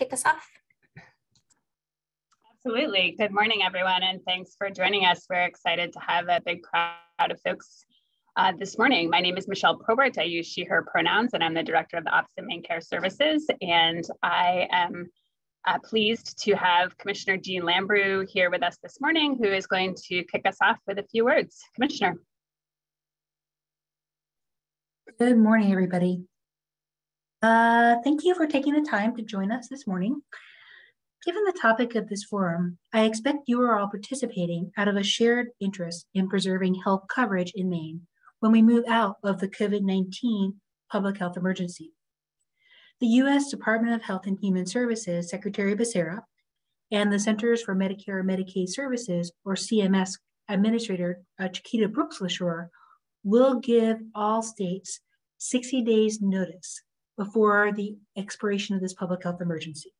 kick us off? Absolutely. Good morning, everyone, and thanks for joining us. We're excited to have a big crowd of folks uh, this morning. My name is Michelle Probert. I use she, her pronouns, and I'm the director of the Office of MaineCare Services. And I am uh, pleased to have Commissioner Jeanne Lambrew here with us this morning, who is going to kick us off with a few words. Commissioner. Good morning, everybody. Uh, thank you for taking the time to join us this morning. Given the topic of this forum, I expect you are all participating out of a shared interest in preserving health coverage in Maine when we move out of the COVID 19 public health emergency. The U.S. Department of Health and Human Services Secretary Becerra and the Centers for Medicare and Medicaid Services, or CMS Administrator uh, Chiquita Brooks LaSure, will give all states 60 days notice before the expiration of this public health emergency.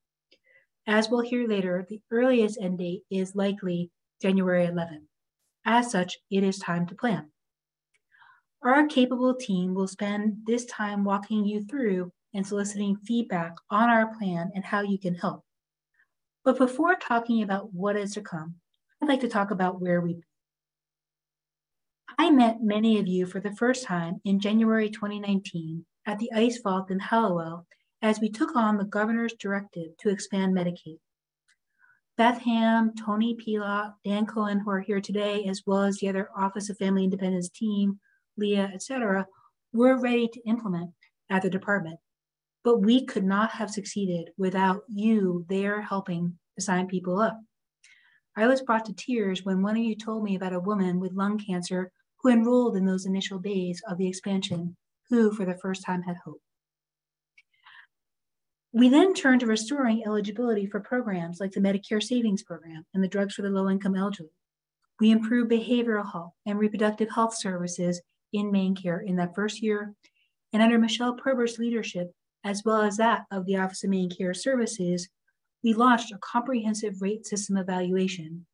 As we'll hear later, the earliest end date is likely January 11. As such, it is time to plan. Our capable team will spend this time walking you through and soliciting feedback on our plan and how you can help. But before talking about what is to come, I'd like to talk about where we've. I met many of you for the first time in January 2019 at the Ice Vault in Hallowell as we took on the governor's directive to expand Medicaid. Beth Ham, Tony Pelot, Dan Cohen, who are here today, as well as the other Office of Family Independence team, Leah, etc., were ready to implement at the department. But we could not have succeeded without you there helping to sign people up. I was brought to tears when one of you told me about a woman with lung cancer who enrolled in those initial days of the expansion, who for the first time had hope. We then turned to restoring eligibility for programs like the Medicare Savings Program and the Drugs for the Low Income Elderly. We improved behavioral health and reproductive health services in MaineCare in that first year. And under Michelle Probert's leadership, as well as that of the Office of MaineCare Services, we launched a comprehensive rate system evaluation,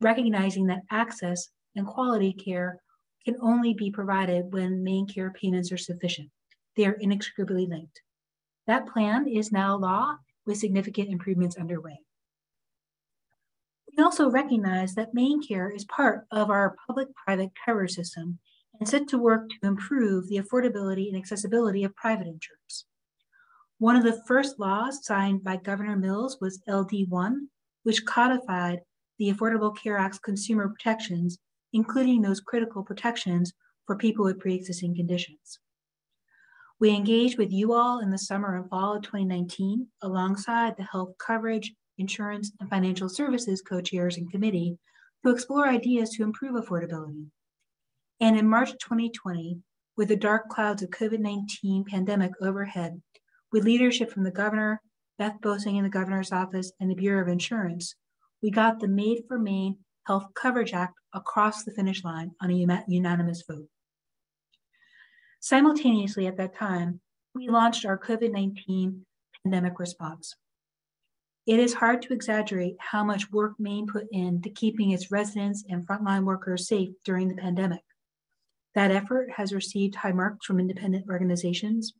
recognizing that access and quality care can only be provided when MaineCare payments are sufficient. They are inextricably linked. That plan is now law with significant improvements underway. We also recognize that MaineCare is part of our public-private coverage system and set to work to improve the affordability and accessibility of private insurance. One of the first laws signed by Governor Mills was LD1, which codified the Affordable Care Act's consumer protections, including those critical protections for people with pre-existing conditions. We engaged with you all in the summer and fall of 2019 alongside the Health Coverage, Insurance, and Financial Services co-chairs and committee to explore ideas to improve affordability. And in March 2020, with the dark clouds of COVID-19 pandemic overhead, with leadership from the governor, Beth Bosing in the governor's office, and the Bureau of Insurance, we got the Made for Maine Health Coverage Act across the finish line on a unanimous vote. Simultaneously at that time, we launched our COVID 19 pandemic response. It is hard to exaggerate how much work Maine put into keeping its residents and frontline workers safe during the pandemic. That effort has received high marks from independent organizations.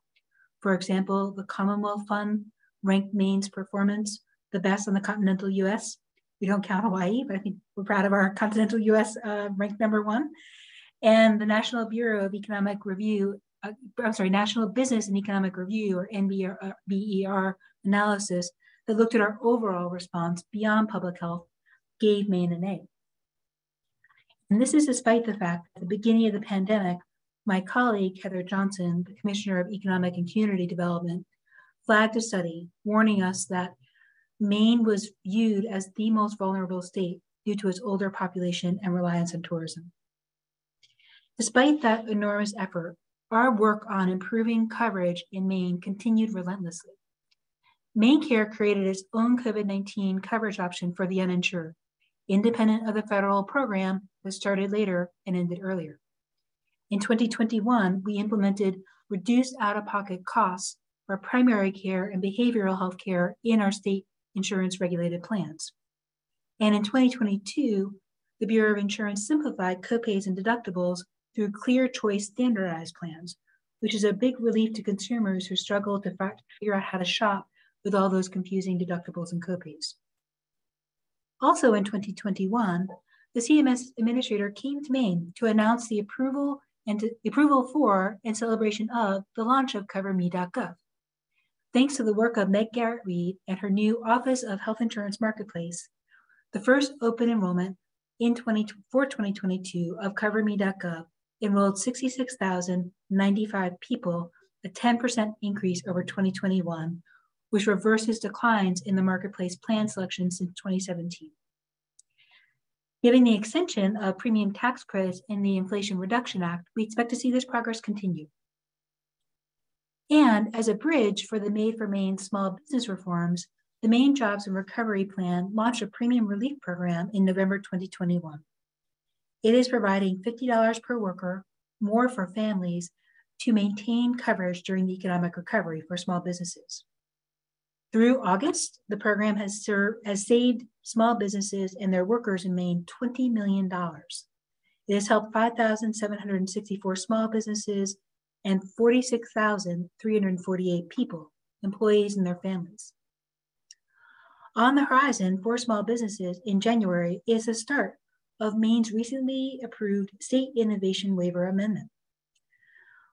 For example, the Commonwealth Fund ranked Maine's performance the best in the continental US. We don't count Hawaii, but I think we're proud of our continental US uh, ranked number one and the National Bureau of Economic Review, uh, I'm sorry, National Business and Economic Review or NBER uh, analysis that looked at our overall response beyond public health gave Maine an A. And this is despite the fact that at the beginning of the pandemic, my colleague, Heather Johnson, the Commissioner of Economic and Community Development, flagged a study warning us that Maine was viewed as the most vulnerable state due to its older population and reliance on tourism. Despite that enormous effort, our work on improving coverage in Maine continued relentlessly. MaineCare created its own COVID 19 coverage option for the uninsured, independent of the federal program that started later and ended earlier. In 2021, we implemented reduced out of pocket costs for primary care and behavioral health care in our state insurance regulated plans. And in 2022, the Bureau of Insurance simplified copays and deductibles through clear choice standardized plans, which is a big relief to consumers who struggle to figure out how to shop with all those confusing deductibles and copays. Also in 2021, the CMS administrator came to Maine to announce the approval and to, approval for and celebration of the launch of CoverMe.gov. Thanks to the work of Meg Garratt-Reed and her new Office of Health Insurance Marketplace, the first open enrollment in 20, for 2022 of CoverMe.gov enrolled 66,095 people, a 10% increase over 2021, which reverses declines in the marketplace plan selection since 2017. Given the extension of premium tax credits in the Inflation Reduction Act, we expect to see this progress continue. And as a bridge for the Made for Maine small business reforms, the Maine Jobs and Recovery Plan launched a premium relief program in November 2021. It is providing $50 per worker, more for families, to maintain coverage during the economic recovery for small businesses. Through August, the program has, served, has saved small businesses and their workers in Maine $20 million. It has helped 5,764 small businesses and 46,348 people, employees and their families. On the horizon for small businesses in January is the start of Maine's recently approved State Innovation Waiver Amendment.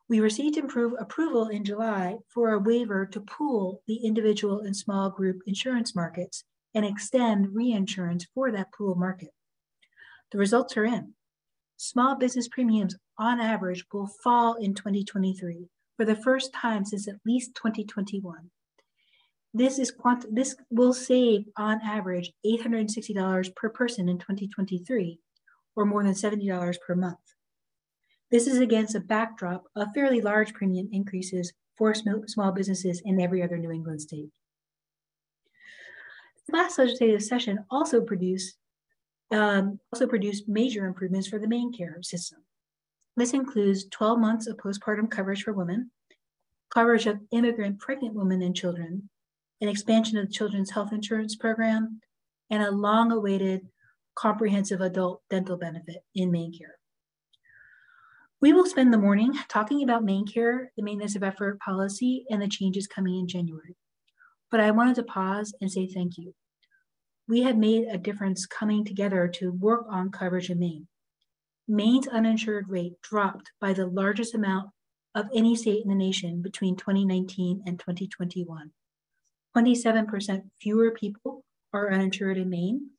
We received approval in July for a waiver to pool the individual and small group insurance markets and extend reinsurance for that pool market. The results are in. Small business premiums on average will fall in 2023 for the first time since at least 2021. This is quant- this will save on average $860 per person in 2023 or more than $70 per month. This is against a backdrop of fairly large premium increases for small businesses in every other New England state. The last legislative session also produced um, also produced major improvements for the MaineCare system. This includes 12 months of postpartum coverage for women, coverage of immigrant pregnant women and children, an expansion of the Children's Health Insurance Program, and a long awaited comprehensive adult dental benefit in MaineCare. We will spend the morning talking about MaineCare, the maintenance of effort policy, and the changes coming in January. But I wanted to pause and say thank you. We have made a difference coming together to work on coverage in Maine. Maine's uninsured rate dropped by the largest amount of any state in the nation between 2019 and 2021. 27% fewer people are uninsured in Maine.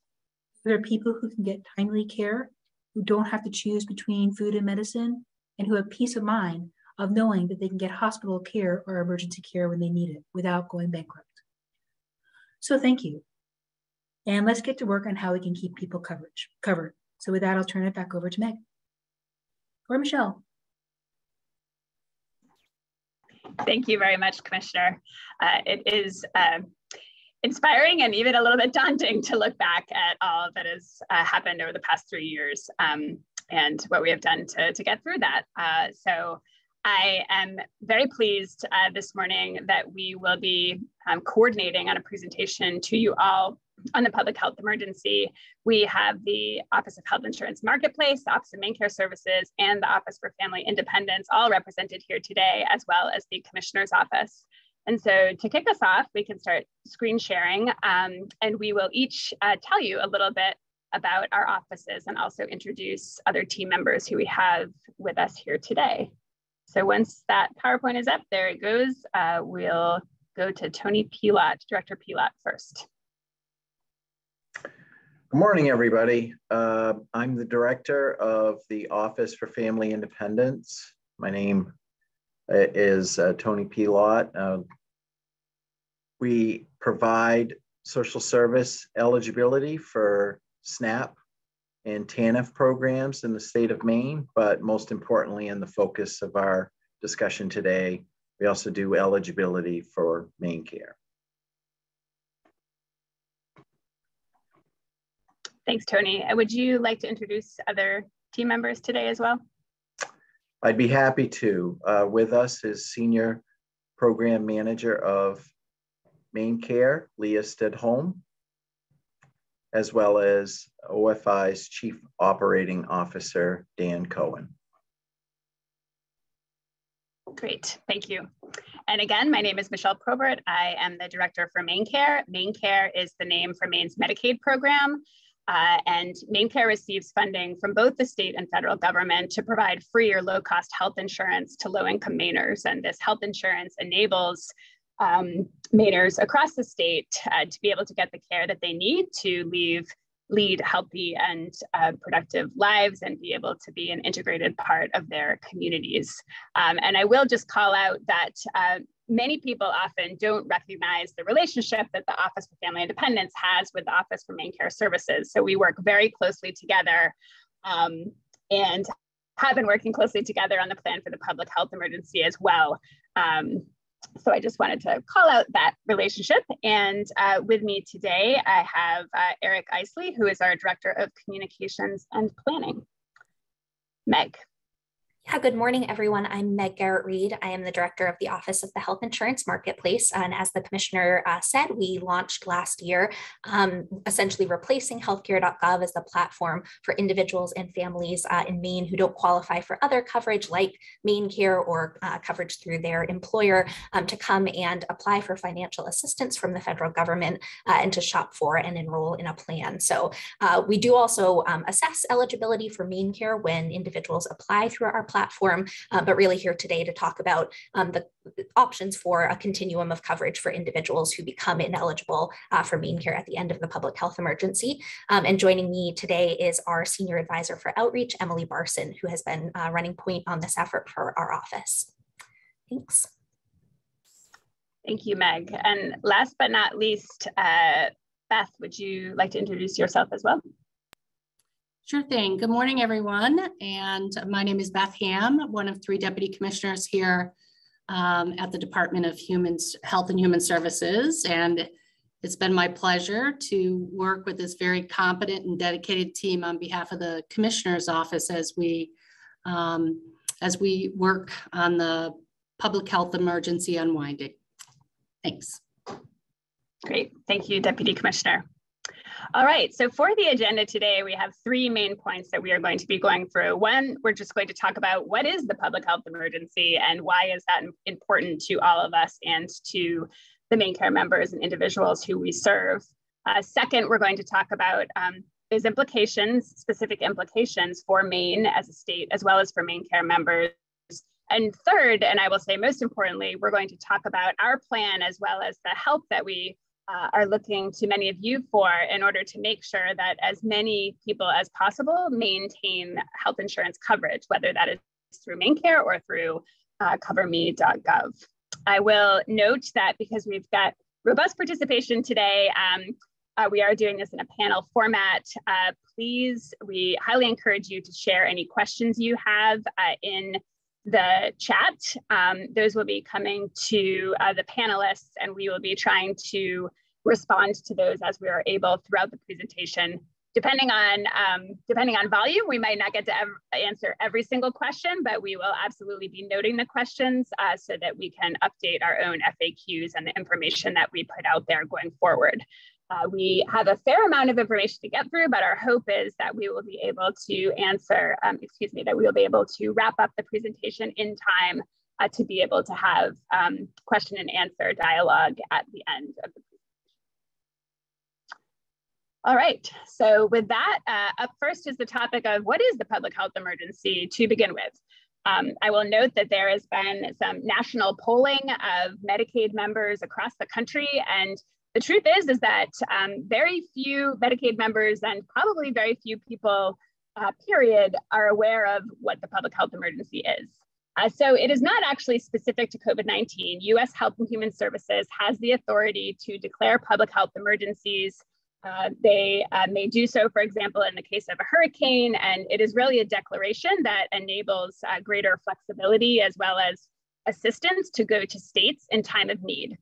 There are people who can get timely care, who don't have to choose between food and medicine, and who have peace of mind of knowing that they can get hospital care or emergency care when they need it without going bankrupt. So thank you. And let's get to work on how we can keep people coverage covered. So with that, I'll turn it back over to Meg. Or Michelle. Thank you very much, Commissioner. Uh, it is uh, inspiring and even a little bit daunting to look back at all that has uh, happened over the past three years um, and what we have done to, to get through that. Uh, so I am very pleased uh, this morning that we will be um, coordinating on a presentation to you all on the public health emergency, we have the Office of Health Insurance Marketplace, the Office of MaineCare Services, and the Office for Family Independence, all represented here today, as well as the Commissioner's Office. And so to kick us off, we can start screen sharing, um, and we will each uh, tell you a little bit about our offices and also introduce other team members who we have with us here today. So once that PowerPoint is up, there it goes. Uh, we'll go to Tony Pilot, Director Pilot first. Good morning, everybody. Uh, I'm the director of the Office for Family Independence. My name uh, is uh, Tony Pilot. Uh, we provide social service eligibility for SNAP and TANF programs in the state of Maine, but most importantly, in the focus of our discussion today, we also do eligibility for MaineCare. Thanks, Tony. Would you like to introduce other team members today as well? I'd be happy to. Uh, with us is Senior Program Manager of MaineCare, Leah Stedholm, as well as OFI's Chief Operating Officer, Dan Cohen. Great, thank you. And again, my name is Michelle Probert. I am the director for MaineCare. Maine Care is the name for Maine's Medicaid program. Uh, and MaineCare receives funding from both the state and federal government to provide free or low cost health insurance to low income Mainers. And this health insurance enables um, Mainers across the state uh, to be able to get the care that they need to leave lead healthy and uh, productive lives and be able to be an integrated part of their communities. Um, and I will just call out that uh, many people often don't recognize the relationship that the Office for Family Independence has with the Office for MaineCare Services. So we work very closely together um, and have been working closely together on the plan for the public health emergency as well. Um, so I just wanted to call out that relationship. And uh, with me today, I have uh, Eric Isley, who is our Director of Communications and Planning. Meg. Yeah, good morning, everyone. I'm Meg Garratt-Reed. I am the director of the Office of the Health Insurance Marketplace. And as the commissioner uh, said, we launched last year, um, essentially replacing healthcare.gov as the platform for individuals and families uh, in Maine who don't qualify for other coverage like MaineCare or uh, coverage through their employer um, to come and apply for financial assistance from the federal government uh, and to shop for and enroll in a plan. So uh, we do also um, assess eligibility for MaineCare when individuals apply through our platform, uh, but really here today to talk about um, the options for a continuum of coverage for individuals who become ineligible uh, for MaineCare at the end of the public health emergency. Um, and joining me today is our Senior Advisor for Outreach, Emily Barson, who has been uh, running point on this effort for our office. Thanks. Thank you, Meg. And last but not least, uh, Beth, would you like to introduce yourself as well? Sure thing. Good morning, everyone. And my name is Beth Ham, one of three deputy commissioners here um, at the Department of Human Health and Human Services. And it's been my pleasure to work with this very competent and dedicated team on behalf of the commissioner's office as we um, as we work on the public health emergency unwinding. Thanks. Great. Thank you, Deputy Commissioner. All right, so for the agenda today, we have three main points that we are going to be going through. One, we're just going to talk about what is the public health emergency and why is that important to all of us and to the MaineCare members and individuals who we serve. Uh, second, we're going to talk about um, those implications, specific implications for Maine as a state, as well as for MaineCare members. And third, and I will say most importantly, we're going to talk about our plan as well as the help that we uh, are looking to many of you for in order to make sure that as many people as possible maintain health insurance coverage, whether that is through MaineCare or through uh, coverme.gov. I will note that because we've got robust participation today, um, uh, we are doing this in a panel format. Uh, please, we highly encourage you to share any questions you have uh, in the chat. Um, those will be coming to uh, the panelists and we will be trying to respond to those as we are able throughout the presentation. Depending on, um, depending on volume, we might not get to ev answer every single question, but we will absolutely be noting the questions uh, so that we can update our own FAQs and the information that we put out there going forward. Uh, we have a fair amount of information to get through, but our hope is that we will be able to answer, um, excuse me, that we will be able to wrap up the presentation in time uh, to be able to have um, question and answer dialogue at the end of the presentation. All right, so with that, uh, up first is the topic of what is the public health emergency to begin with. Um, I will note that there has been some national polling of Medicaid members across the country and the truth is, is that um, very few Medicaid members and probably very few people, uh, period, are aware of what the public health emergency is. Uh, so it is not actually specific to COVID-19. US Health and Human Services has the authority to declare public health emergencies. Uh, they uh, may do so, for example, in the case of a hurricane, and it is really a declaration that enables uh, greater flexibility as well as assistance to go to states in time of need.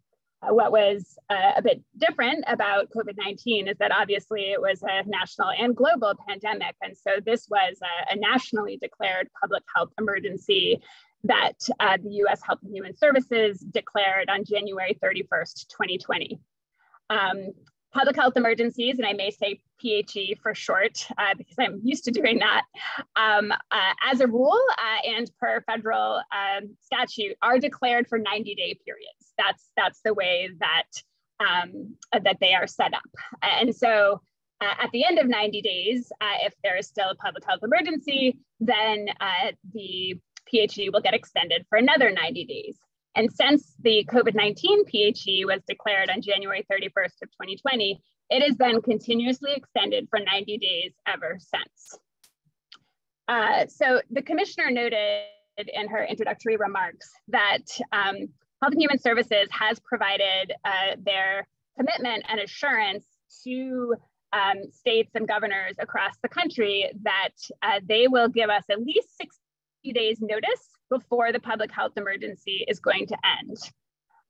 What was uh, a bit different about COVID 19 is that obviously it was a national and global pandemic. And so this was a, a nationally declared public health emergency that uh, the US Health and Human Services declared on January 31st, 2020. Um, public health emergencies, and I may say PHE for short, uh, because I'm used to doing that, um, uh, as a rule uh, and per federal um, statute, are declared for 90-day periods. That's that's the way that um, that they are set up, and so. Uh, at the end of 90 days, uh, if there is still a public health emergency, then uh, the PHE will get extended for another 90 days. And since the COVID-19 PHE was declared on January 31st of 2020, it has been continuously extended for 90 days ever since. Uh, so the commissioner noted in her introductory remarks that um, Health and Human Services has provided uh, their commitment and assurance to um, states and governors across the country that uh, they will give us at least 60 days notice before the public health emergency is going to end.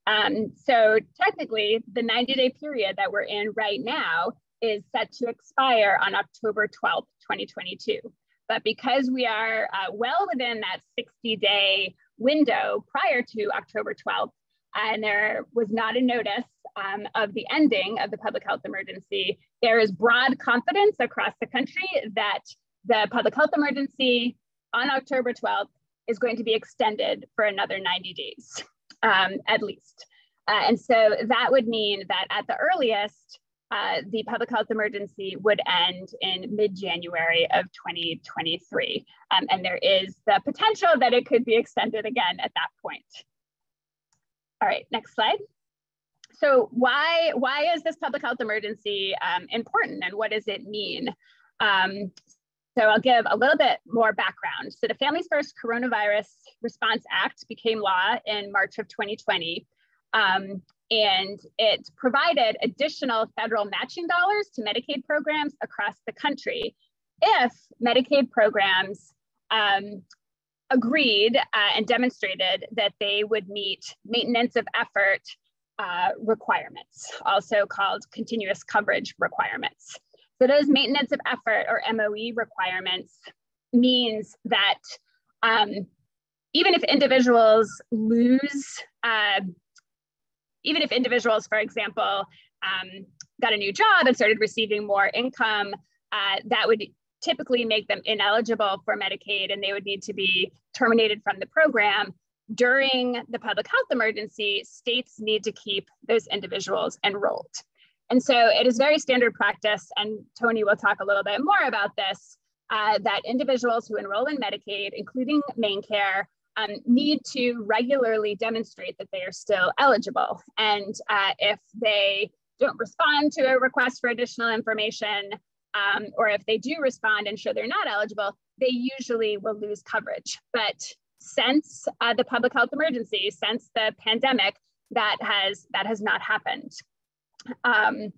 Um, so technically, the 90 day period that we're in right now is set to expire on October 12th, 2022. But because we are uh, well within that 60 day window prior to October 12th, and there was not a notice um, of the ending of the public health emergency, there is broad confidence across the country that the public health emergency on October 12th is going to be extended for another 90 days um, at least. Uh, and so that would mean that at the earliest, uh, the public health emergency would end in mid-January of 2023. Um, and there is the potential that it could be extended again at that point. All right, next slide. So why, why is this public health emergency um, important and what does it mean? Um, so I'll give a little bit more background. So the Families First Coronavirus Response Act became law in March of 2020. Um, and it provided additional federal matching dollars to Medicaid programs across the country if Medicaid programs um, agreed uh, and demonstrated that they would meet maintenance of effort uh, requirements, also called continuous coverage requirements. So those maintenance of effort or MOE requirements means that um, even if individuals lose, uh, even if individuals, for example, um, got a new job and started receiving more income, uh, that would typically make them ineligible for Medicaid and they would need to be terminated from the program. During the public health emergency, states need to keep those individuals enrolled. And so it is very standard practice, and Tony will talk a little bit more about this, uh, that individuals who enroll in Medicaid, including MaineCare, um, need to regularly demonstrate that they are still eligible. And uh, if they don't respond to a request for additional information, um, or if they do respond and show they're not eligible, they usually will lose coverage. But since uh, the public health emergency, since the pandemic, that has that has not happened. Um,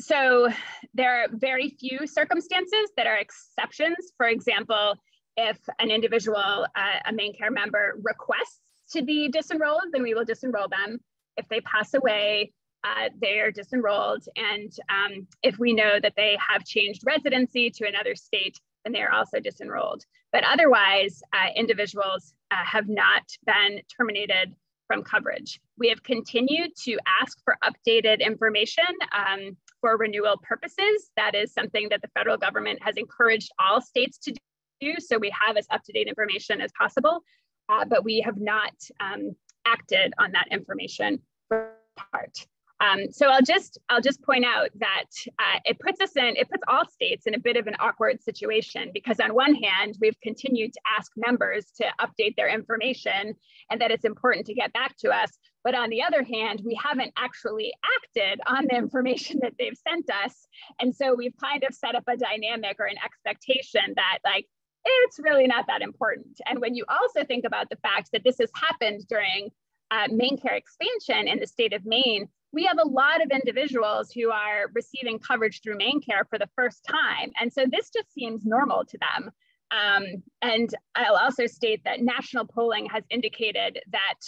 so there are very few circumstances that are exceptions. For example, if an individual, uh, a MaineCare member requests to be disenrolled, then we will disenroll them. If they pass away, uh, they are disenrolled. And um, if we know that they have changed residency to another state, then they are also disenrolled. But otherwise, uh, individuals uh, have not been terminated from coverage. We have continued to ask for updated information um, for renewal purposes. That is something that the federal government has encouraged all states to do. So we have as up-to-date information as possible, uh, but we have not um, acted on that information for part. Um, so I'll just I'll just point out that uh, it puts us in it puts all states in a bit of an awkward situation because on one hand we've continued to ask members to update their information and that it's important to get back to us, but on the other hand we haven't actually acted on the information that they've sent us, and so we've kind of set up a dynamic or an expectation that like it's really not that important. And when you also think about the fact that this has happened during uh, MaineCare expansion in the state of Maine, we have a lot of individuals who are receiving coverage through MaineCare for the first time. And so this just seems normal to them. Um, and I'll also state that national polling has indicated that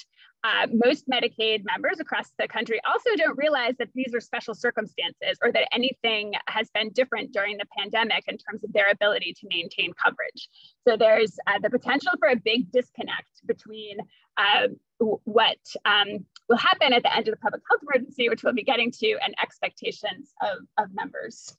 uh, most Medicaid members across the country also don't realize that these are special circumstances or that anything has been different during the pandemic in terms of their ability to maintain coverage. So there's uh, the potential for a big disconnect between uh, what um, will happen at the end of the public health emergency, which we'll be getting to, and expectations of, of members.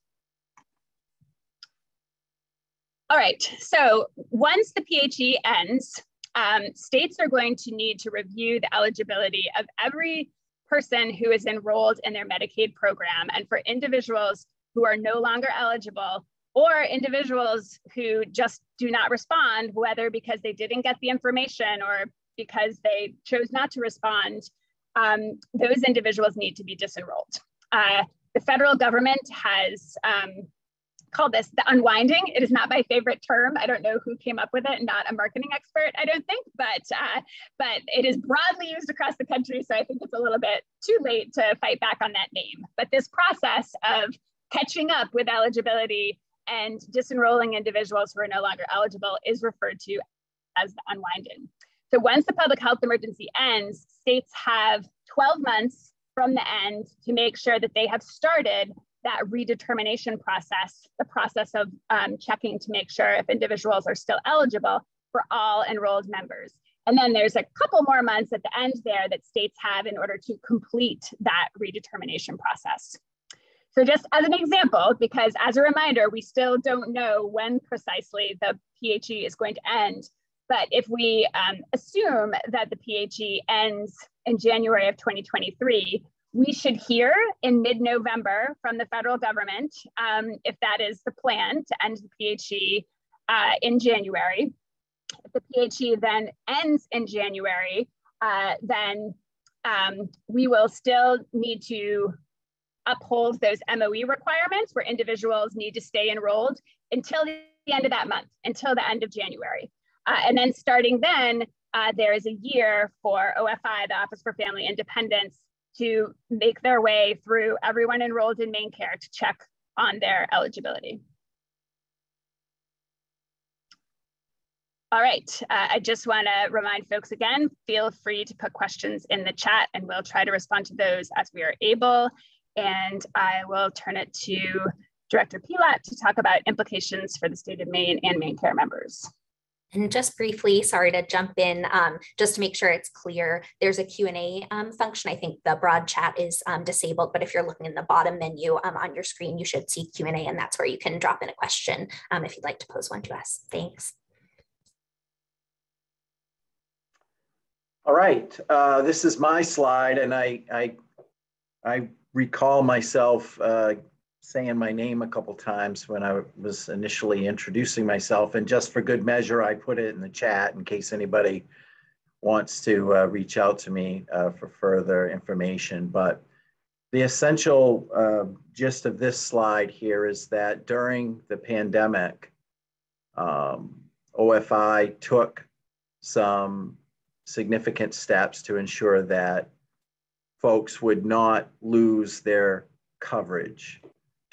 All right, so once the PHE ends, um, states are going to need to review the eligibility of every person who is enrolled in their Medicaid program. And for individuals who are no longer eligible or individuals who just do not respond, whether because they didn't get the information or because they chose not to respond, um, those individuals need to be disenrolled. Uh, the federal government has um, call this the unwinding. It is not my favorite term. I don't know who came up with it, not a marketing expert, I don't think, but uh, but it is broadly used across the country. So I think it's a little bit too late to fight back on that name. But this process of catching up with eligibility and disenrolling individuals who are no longer eligible is referred to as the unwinding. So once the public health emergency ends, states have 12 months from the end to make sure that they have started that redetermination process, the process of um, checking to make sure if individuals are still eligible for all enrolled members. And then there's a couple more months at the end there that states have in order to complete that redetermination process. So just as an example, because as a reminder, we still don't know when precisely the PHE is going to end, but if we um, assume that the PHE ends in January of 2023, we should hear in mid-November from the federal government um, if that is the plan to end the PHE uh, in January. If the PHE then ends in January, uh, then um, we will still need to uphold those MOE requirements where individuals need to stay enrolled until the end of that month, until the end of January. Uh, and then starting then, uh, there is a year for OFI, the Office for Family Independence, to make their way through everyone enrolled in MaineCare to check on their eligibility. All right, uh, I just wanna remind folks again, feel free to put questions in the chat and we'll try to respond to those as we are able. And I will turn it to Director Pilat to talk about implications for the state of Maine and MaineCare members. And just briefly, sorry to jump in, um, just to make sure it's clear, there's a Q&A um, function. I think the broad chat is um, disabled, but if you're looking in the bottom menu um, on your screen, you should see Q&A and that's where you can drop in a question um, if you'd like to pose one to us. Thanks. All right, uh, this is my slide and I, I, I recall myself uh, saying my name a couple times when I was initially introducing myself. And just for good measure, I put it in the chat in case anybody wants to uh, reach out to me uh, for further information. But the essential uh, gist of this slide here is that during the pandemic, um, OFI took some significant steps to ensure that folks would not lose their coverage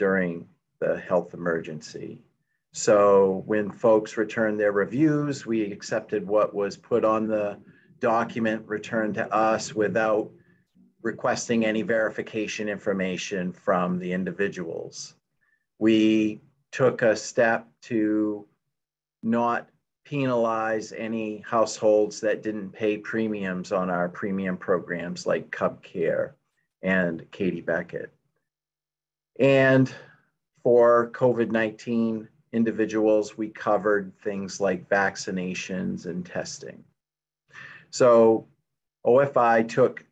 during the health emergency. So when folks returned their reviews, we accepted what was put on the document returned to us without requesting any verification information from the individuals. We took a step to not penalize any households that didn't pay premiums on our premium programs like CubCare and Katie Beckett. And for COVID 19 individuals, we covered things like vaccinations and testing. So OFI took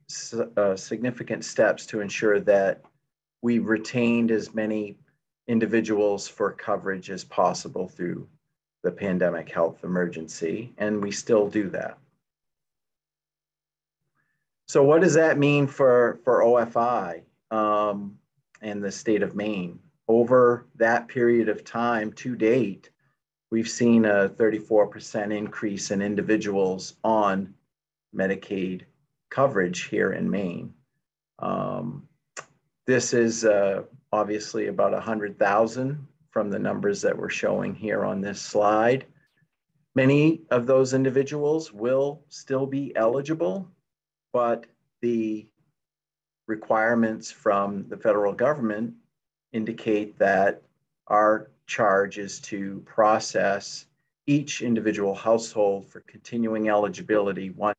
uh, significant steps to ensure that we retained as many individuals for coverage as possible through the pandemic health emergency, and we still do that. So what does that mean for, for OFI? Um, and the state of Maine. Over that period of time to date, we've seen a 34% increase in individuals on Medicaid coverage here in Maine. Um, this is uh, obviously about 100,000 from the numbers that we're showing here on this slide. Many of those individuals will still be eligible but the requirements from the federal government indicate that our charge is to process each individual household for continuing eligibility once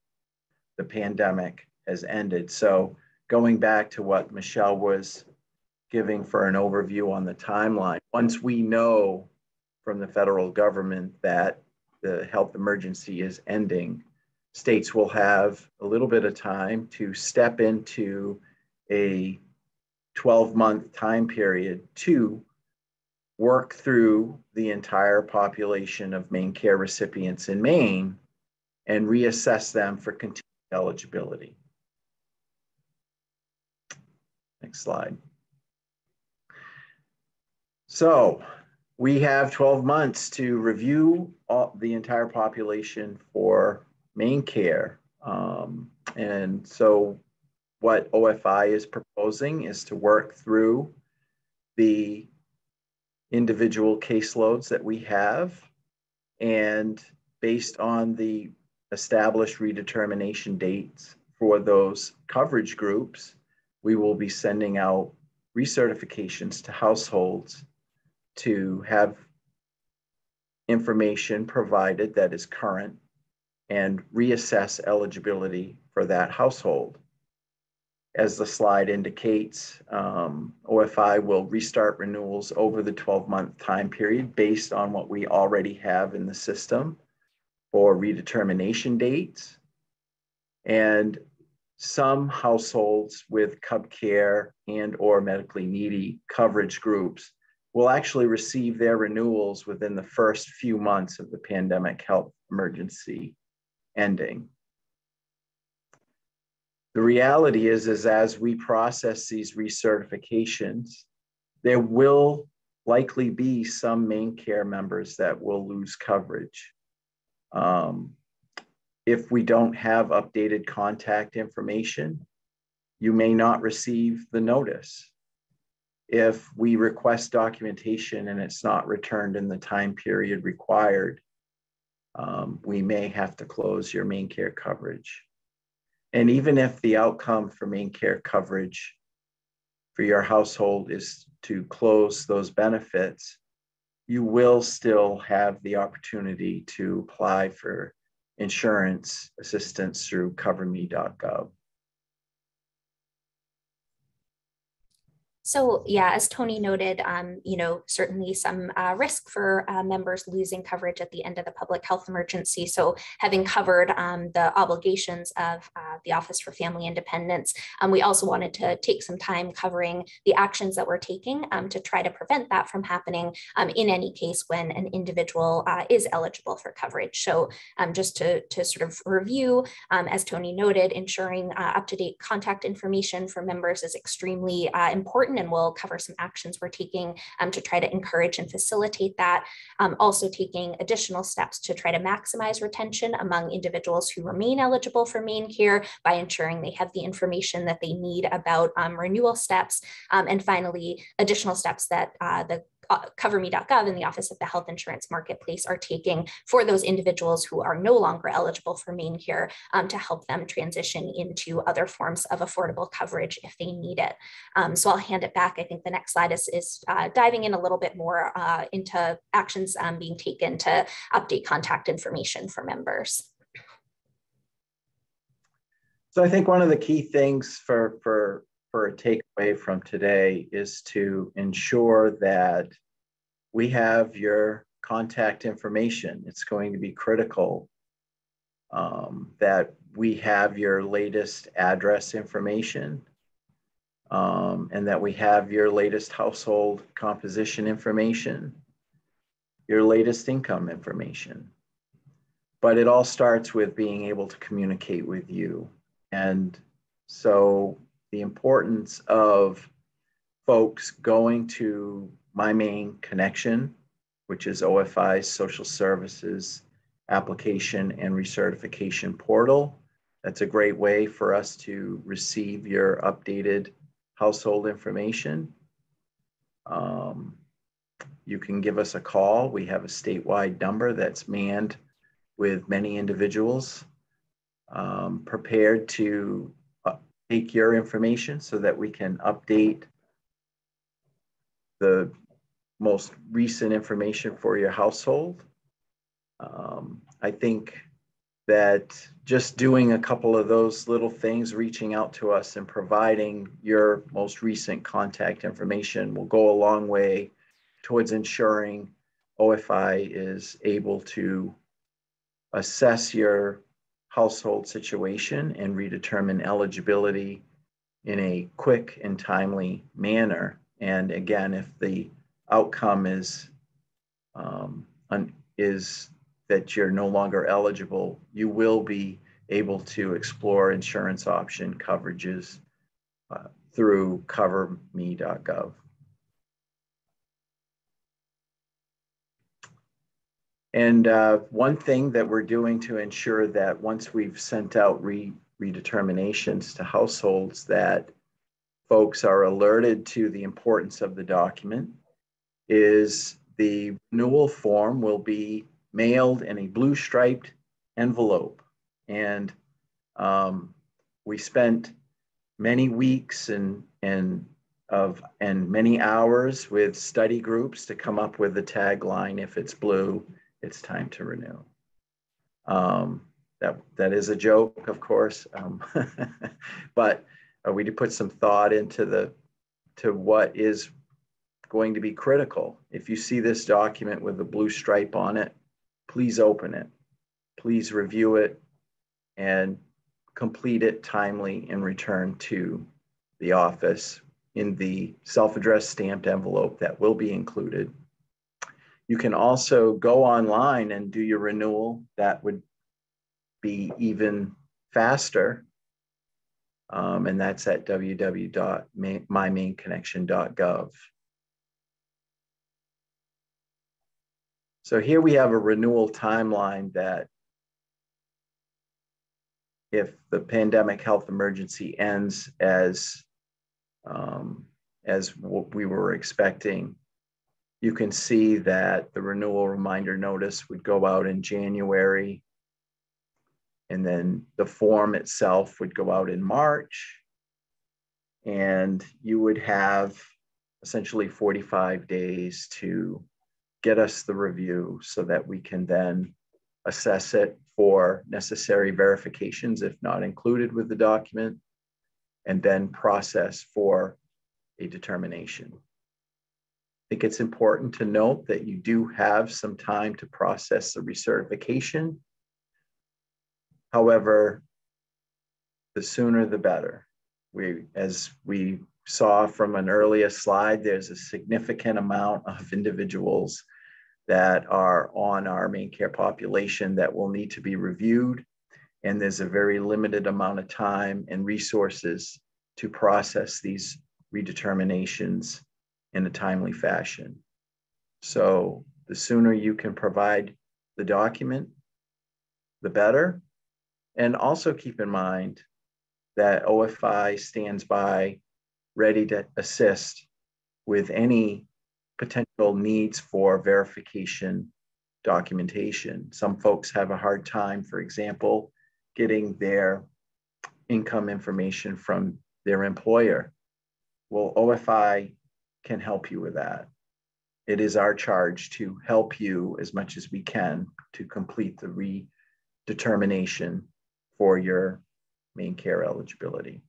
the pandemic has ended. So going back to what Michelle was giving for an overview on the timeline, once we know from the federal government that the health emergency is ending, states will have a little bit of time to step into a 12 month time period to work through the entire population of MaineCare recipients in Maine and reassess them for continued eligibility. Next slide. So we have 12 months to review all, the entire population for MaineCare. Um, and so what OFI is proposing is to work through the individual caseloads that we have and based on the established redetermination dates for those coverage groups, we will be sending out recertifications to households to have information provided that is current and reassess eligibility for that household. As the slide indicates, um, OFI will restart renewals over the 12 month time period based on what we already have in the system for redetermination dates. And some households with CubCare and or medically needy coverage groups will actually receive their renewals within the first few months of the pandemic health emergency ending. The reality is, is as we process these recertifications, there will likely be some MaineCare members that will lose coverage. Um, if we don't have updated contact information, you may not receive the notice. If we request documentation and it's not returned in the time period required, um, we may have to close your MaineCare coverage. And even if the outcome for MaineCare coverage for your household is to close those benefits, you will still have the opportunity to apply for insurance assistance through coverme.gov. So yeah, as Tony noted, um, you know, certainly some uh, risk for uh, members losing coverage at the end of the public health emergency. So having covered um, the obligations of uh, the Office for Family Independence, um, we also wanted to take some time covering the actions that we're taking um, to try to prevent that from happening um, in any case when an individual uh, is eligible for coverage. So um, just to, to sort of review, as Tony noted, ensuring uh, up-to-date contact information for members is extremely uh, important important and we'll cover some actions we're taking um, to try to encourage and facilitate that. Um, also taking additional steps to try to maximize retention among individuals who remain eligible for MaineCare by ensuring they have the information that they need about um, renewal steps. Um, and finally, additional steps that uh, the coverme.gov and the Office of the Health Insurance Marketplace are taking for those individuals who are no longer eligible for MaineCare um, to help them transition into other forms of affordable coverage if they need it. Um, so I'll hand it back. I think the next slide is, is uh, diving in a little bit more uh, into actions um, being taken to update contact information for members. So I think one of the key things for, for for a takeaway from today is to ensure that we have your contact information. It's going to be critical um, that we have your latest address information um, and that we have your latest household composition information, your latest income information. But it all starts with being able to communicate with you. And so the importance of folks going to my Maine Connection, which is OFI's social services application and recertification portal. That's a great way for us to receive your updated household information. Um, you can give us a call. We have a statewide number that's manned with many individuals um, prepared to take your information so that we can update the most recent information for your household. Um, I think that just doing a couple of those little things, reaching out to us and providing your most recent contact information will go a long way towards ensuring OFI is able to assess your household situation and redetermine eligibility in a quick and timely manner. And again, if the outcome is um, is that you're no longer eligible, you will be able to explore insurance option coverages uh, through coverme.gov. And uh, one thing that we're doing to ensure that once we've sent out re redeterminations to households that folks are alerted to the importance of the document is the renewal form will be mailed in a blue striped envelope. And um, we spent many weeks and, and of and many hours with study groups to come up with the tagline if it's blue it's time to renew. Um, that that is a joke, of course, um, but uh, we put some thought into the to what is going to be critical. If you see this document with the blue stripe on it, please open it, please review it, and complete it timely and return to the office in the self-addressed stamped envelope that will be included you can also go online and do your renewal. That would be even faster. Um, and that's at www.mymaineconnection.gov. So here we have a renewal timeline that if the pandemic health emergency ends as um, as what we were expecting you can see that the renewal reminder notice would go out in January. And then the form itself would go out in March. And you would have essentially 45 days to get us the review so that we can then assess it for necessary verifications if not included with the document, and then process for a determination think it's important to note that you do have some time to process the recertification. However, the sooner the better. We, as we saw from an earlier slide, there's a significant amount of individuals that are on our MaineCare population that will need to be reviewed. And there's a very limited amount of time and resources to process these redeterminations in a timely fashion. So the sooner you can provide the document, the better. And also keep in mind that OFI stands by ready to assist with any potential needs for verification documentation. Some folks have a hard time, for example, getting their income information from their employer. Well, OFI can help you with that. It is our charge to help you as much as we can to complete the redetermination for your MaineCare eligibility.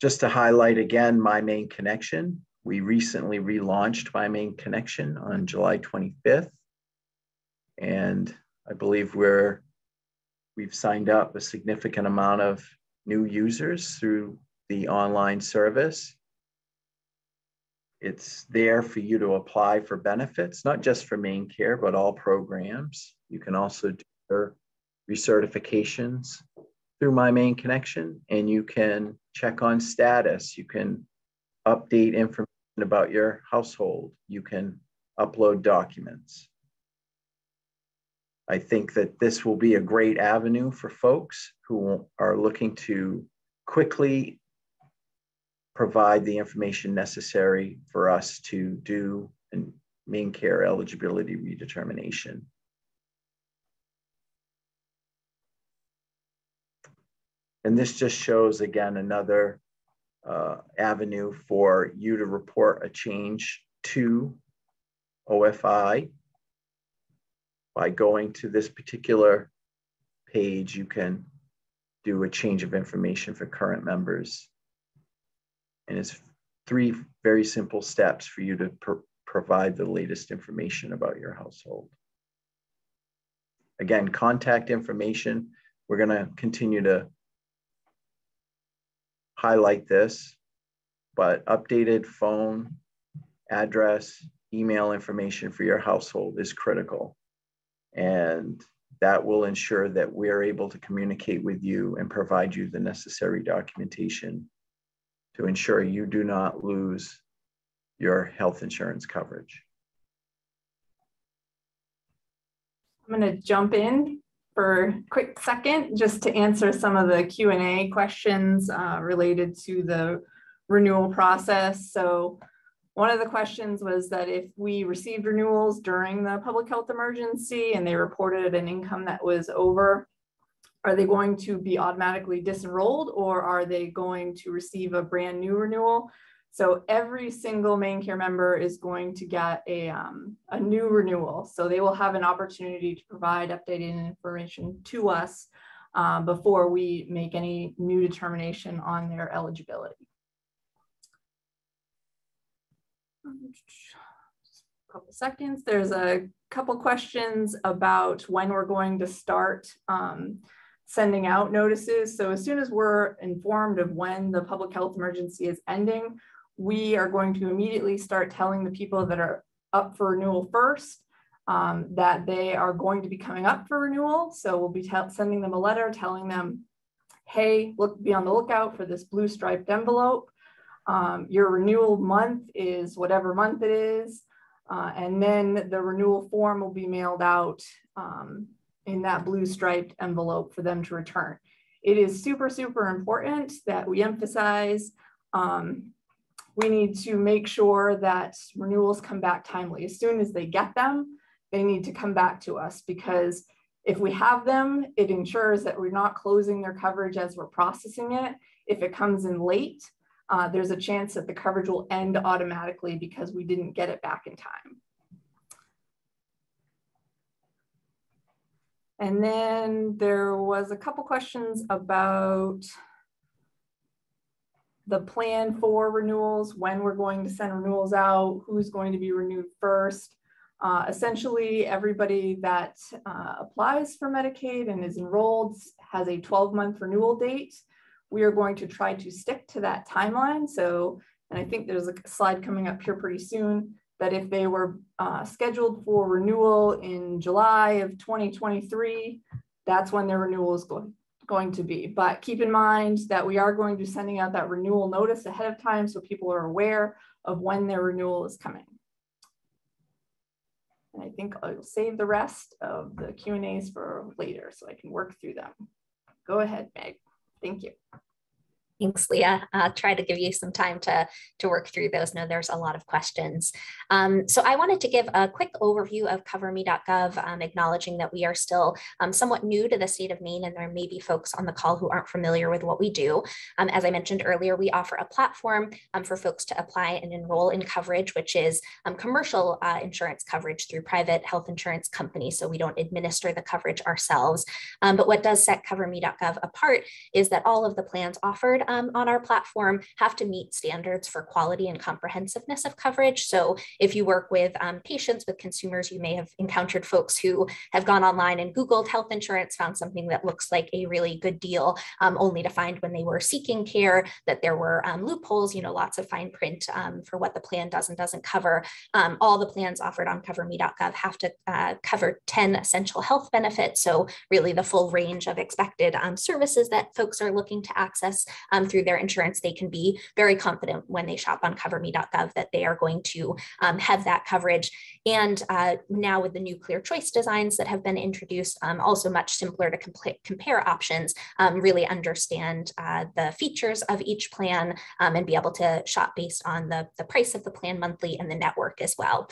Just to highlight again, My Maine Connection, we recently relaunched My Maine Connection on July 25th. And I believe we're, we've signed up a significant amount of new users through the online service. It's there for you to apply for benefits, not just for MaineCare, but all programs. You can also do recertifications through My Maine Connection, and you can check on status. You can update information about your household. You can upload documents. I think that this will be a great avenue for folks who are looking to quickly provide the information necessary for us to do and MaineCare eligibility redetermination. And this just shows again another uh, avenue for you to report a change to OFI by going to this particular page, you can do a change of information for current members. And it's three very simple steps for you to pr provide the latest information about your household. Again, contact information. We're going to continue to highlight this, but updated phone, address, email information for your household is critical. And that will ensure that we're able to communicate with you and provide you the necessary documentation to ensure you do not lose your health insurance coverage. I'm going to jump in for a quick second just to answer some of the Q&A questions uh, related to the renewal process. So one of the questions was that if we received renewals during the public health emergency and they reported an income that was over, are they going to be automatically disenrolled or are they going to receive a brand new renewal? So every single MaineCare member is going to get a, um, a new renewal. So they will have an opportunity to provide updated information to us uh, before we make any new determination on their eligibility. a couple seconds. There's a couple questions about when we're going to start um, sending out notices. So as soon as we're informed of when the public health emergency is ending, we are going to immediately start telling the people that are up for renewal first um, that they are going to be coming up for renewal. So we'll be sending them a letter telling them, hey, look, be on the lookout for this blue striped envelope. Um, your renewal month is whatever month it is. Uh, and then the renewal form will be mailed out um, in that blue striped envelope for them to return. It is super, super important that we emphasize um, we need to make sure that renewals come back timely. As soon as they get them, they need to come back to us because if we have them, it ensures that we're not closing their coverage as we're processing it. If it comes in late, uh, there's a chance that the coverage will end automatically because we didn't get it back in time. And then there was a couple questions about the plan for renewals, when we're going to send renewals out, who's going to be renewed first. Uh, essentially, everybody that uh, applies for Medicaid and is enrolled has a 12 month renewal date we are going to try to stick to that timeline. So, and I think there's a slide coming up here pretty soon that if they were uh, scheduled for renewal in July of 2023, that's when their renewal is going, going to be. But keep in mind that we are going to be sending out that renewal notice ahead of time so people are aware of when their renewal is coming. And I think I'll save the rest of the Q&As for later so I can work through them. Go ahead, Meg. Thank you. Thanks, Leah. Uh, try to give you some time to, to work through those. No, there's a lot of questions. Um, so I wanted to give a quick overview of coverme.gov, um, acknowledging that we are still um, somewhat new to the state of Maine, and there may be folks on the call who aren't familiar with what we do. Um, as I mentioned earlier, we offer a platform um, for folks to apply and enroll in coverage, which is um, commercial uh, insurance coverage through private health insurance companies. So we don't administer the coverage ourselves. but what does set coverme.gov apart is that all of the plans offered um, on our platform have to meet standards for quality and comprehensiveness of coverage. So if you work with um, patients, with consumers, you may have encountered folks who have gone online and Googled health insurance, found something that looks like a really good deal, um, only to find when they were seeking care that there were um, loopholes, you know, lots of fine print um, for what the plan does and doesn't cover. Um, all the plans offered on coverme.gov have to uh, cover 10 essential health benefits. So really the full range of expected services that folks are looking to access um, through their insurance, they can be very confident when they shop on coverme.gov that they are going to um, have that coverage. And uh, now with the new clear choice designs that have been introduced, um, also much simpler to compare options, um, really understand uh, the features of each plan um, and be able to shop based on the, the price of the plan monthly and the network as well.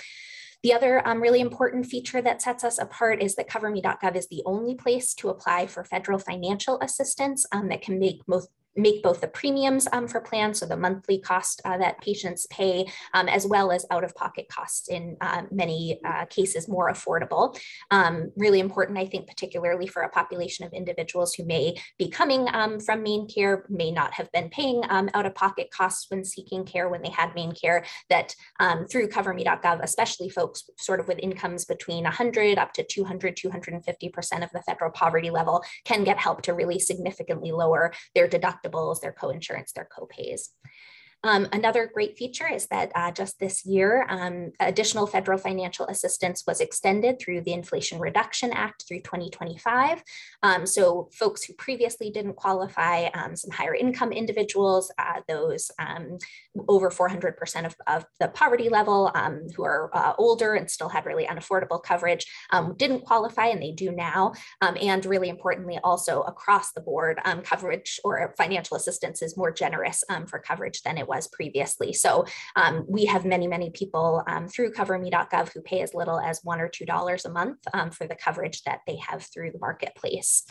The other um, really important feature that sets us apart is that CoverMe.gov is the only place to apply for federal financial assistance um, that can make most make both the premiums um, for plans, so the monthly cost uh, that patients pay, um, as well as out-of-pocket costs in uh, many uh, cases more affordable. Um, really important, I think, particularly for a population of individuals who may be coming um, from MaineCare, may not have been paying um, out-of-pocket costs when seeking care when they had MaineCare, that um, through CoverMe.gov, especially folks sort of with incomes between 100 up to 200, 250% of the federal poverty level can get help to really significantly lower their deductible deductibles, their co-insurance, their co-pays. Um, another great feature is that uh, just this year, um, additional federal financial assistance was extended through the Inflation Reduction Act through 2025. Um, so folks who previously didn't qualify, um, some higher income individuals, uh, those um, over 400% of, of, the poverty level um, who are uh, older and still had really unaffordable coverage, didn't qualify and they do now. and really importantly, also across the board, coverage or financial assistance is more generous for coverage than it was was previously. So um, we have many, many people um, through coverme.gov who pay as little as one or $2 a month um, for the coverage that they have through the marketplace.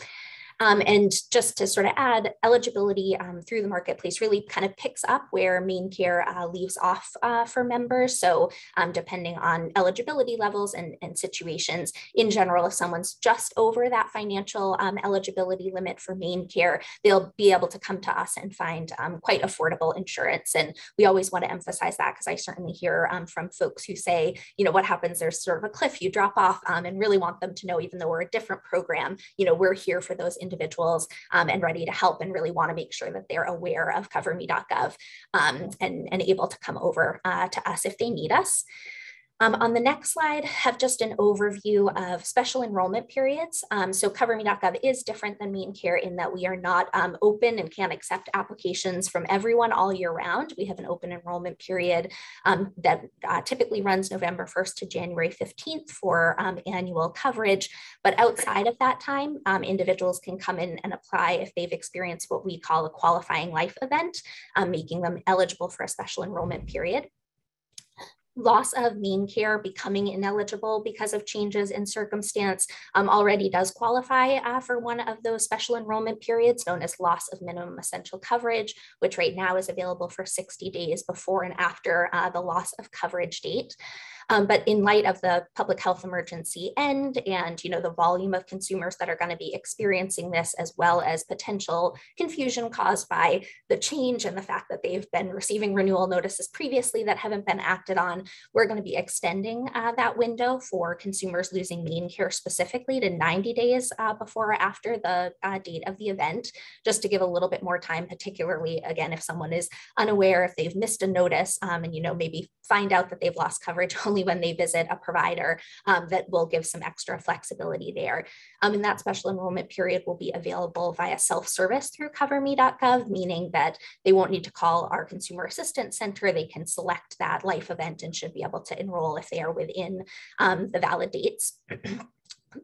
Um, and just to sort of add, eligibility um, through the marketplace really kind of picks up where MaineCare uh, leaves off uh, for members. So um, depending on eligibility levels and, and, situations, in general, if someone's just over that financial um, eligibility limit for MaineCare, they'll be able to come to us and find um, quite affordable insurance. And we always want to emphasize that because I certainly hear um, from folks who say, you know, what happens, there's sort of a cliff you drop off and really want them to know, even though we're a different program, you know, we're here for those individuals um, and ready to help and really want to make sure that they're aware of coverme.gov um, and, and able to come over uh, to us if they need us. Um, on the next slide, have just an overview of special enrollment periods. Um, so CoverMe.gov is different than MaineCare in that we are not um, open and can't accept applications from everyone all year round. We have an open enrollment period um, that uh, typically runs November 1st to January 15th for um, annual coverage. But outside of that time, um, individuals can come in and apply if they've experienced what we call a qualifying life event, making them eligible for a special enrollment period loss of MaineCare becoming ineligible because of changes in circumstance um, already does qualify uh, for one of those special enrollment periods known as loss of minimum essential coverage, which right now is available for 60 days before and after uh, the loss of coverage date. Um, but in light of the public health emergency end and you know the volume of consumers that are going to be experiencing this, as well as potential confusion caused by the change and the fact that they've been receiving renewal notices previously that haven't been acted on, we're going to be extending uh, that window for consumers losing MaineCare specifically to 90 days uh, before or after the uh, date of the event, just to give a little bit more time, particularly again, if someone is unaware, if they've missed a notice um, and, you know, maybe find out that they've lost coverage only when they visit a provider um, that will give some extra flexibility there. Um, and that special enrollment period will be available via self-service through coverme.gov, meaning that they won't need to call our consumer assistance center. They can select that life event and should be able to enroll if they are within um, the valid dates.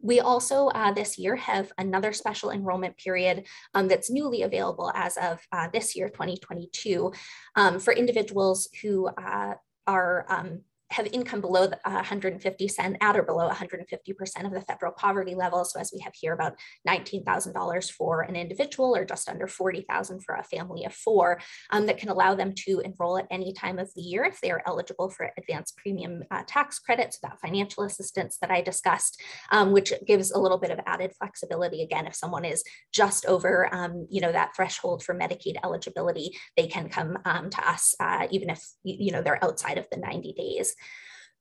We also uh, this year have another special enrollment period um, that's newly available as of uh, this year, 2022, um, for individuals who uh, are um, have income below 150 cent at or below 150% of the federal poverty level. So as we have here about $19,000 for an individual or just under 40,000 for a family of four um, that can allow them to enroll at any time of the year if they are eligible for advanced premium uh, tax credits, that financial assistance that I discussed, um, which gives a little bit of added flexibility. Again, if someone is just over, um, you know, that threshold for Medicaid eligibility, they can come um, to us uh, even if, you know, they're outside of the 90 days.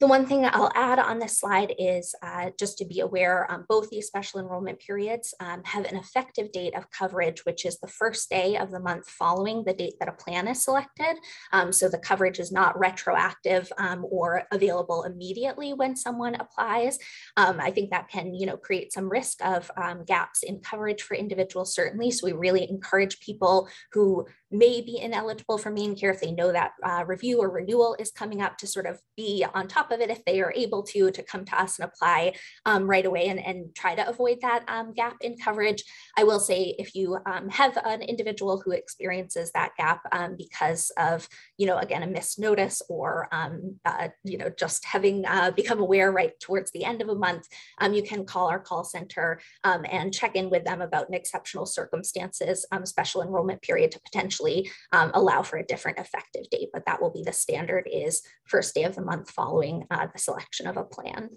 The one thing I'll add on this slide is uh, just to be aware, um, both these special enrollment periods um, have an effective date of coverage, which is the first day of the month following the date that a plan is selected. Um, so the coverage is not retroactive um, or available immediately when someone applies. Um, I think that can, you know, create some risk of um, gaps in coverage for individuals, certainly. So we really encourage people who may be ineligible for MaineCare if they know that uh, review or renewal is coming up to sort of be on top of it if they are able to, to come to us and apply um, right away and, and try to avoid that um, gap in coverage. I will say if you um, have an individual who experiences that gap um, because of, you know, again, a missed notice or, um, uh, you know, just having uh, become aware right towards the end of a month, um, you can call our call center and check in with them about an exceptional circumstances special enrollment period to potentially allow for a different effective date, but that will be the standard is first day of the month following uh, the selection of a plan.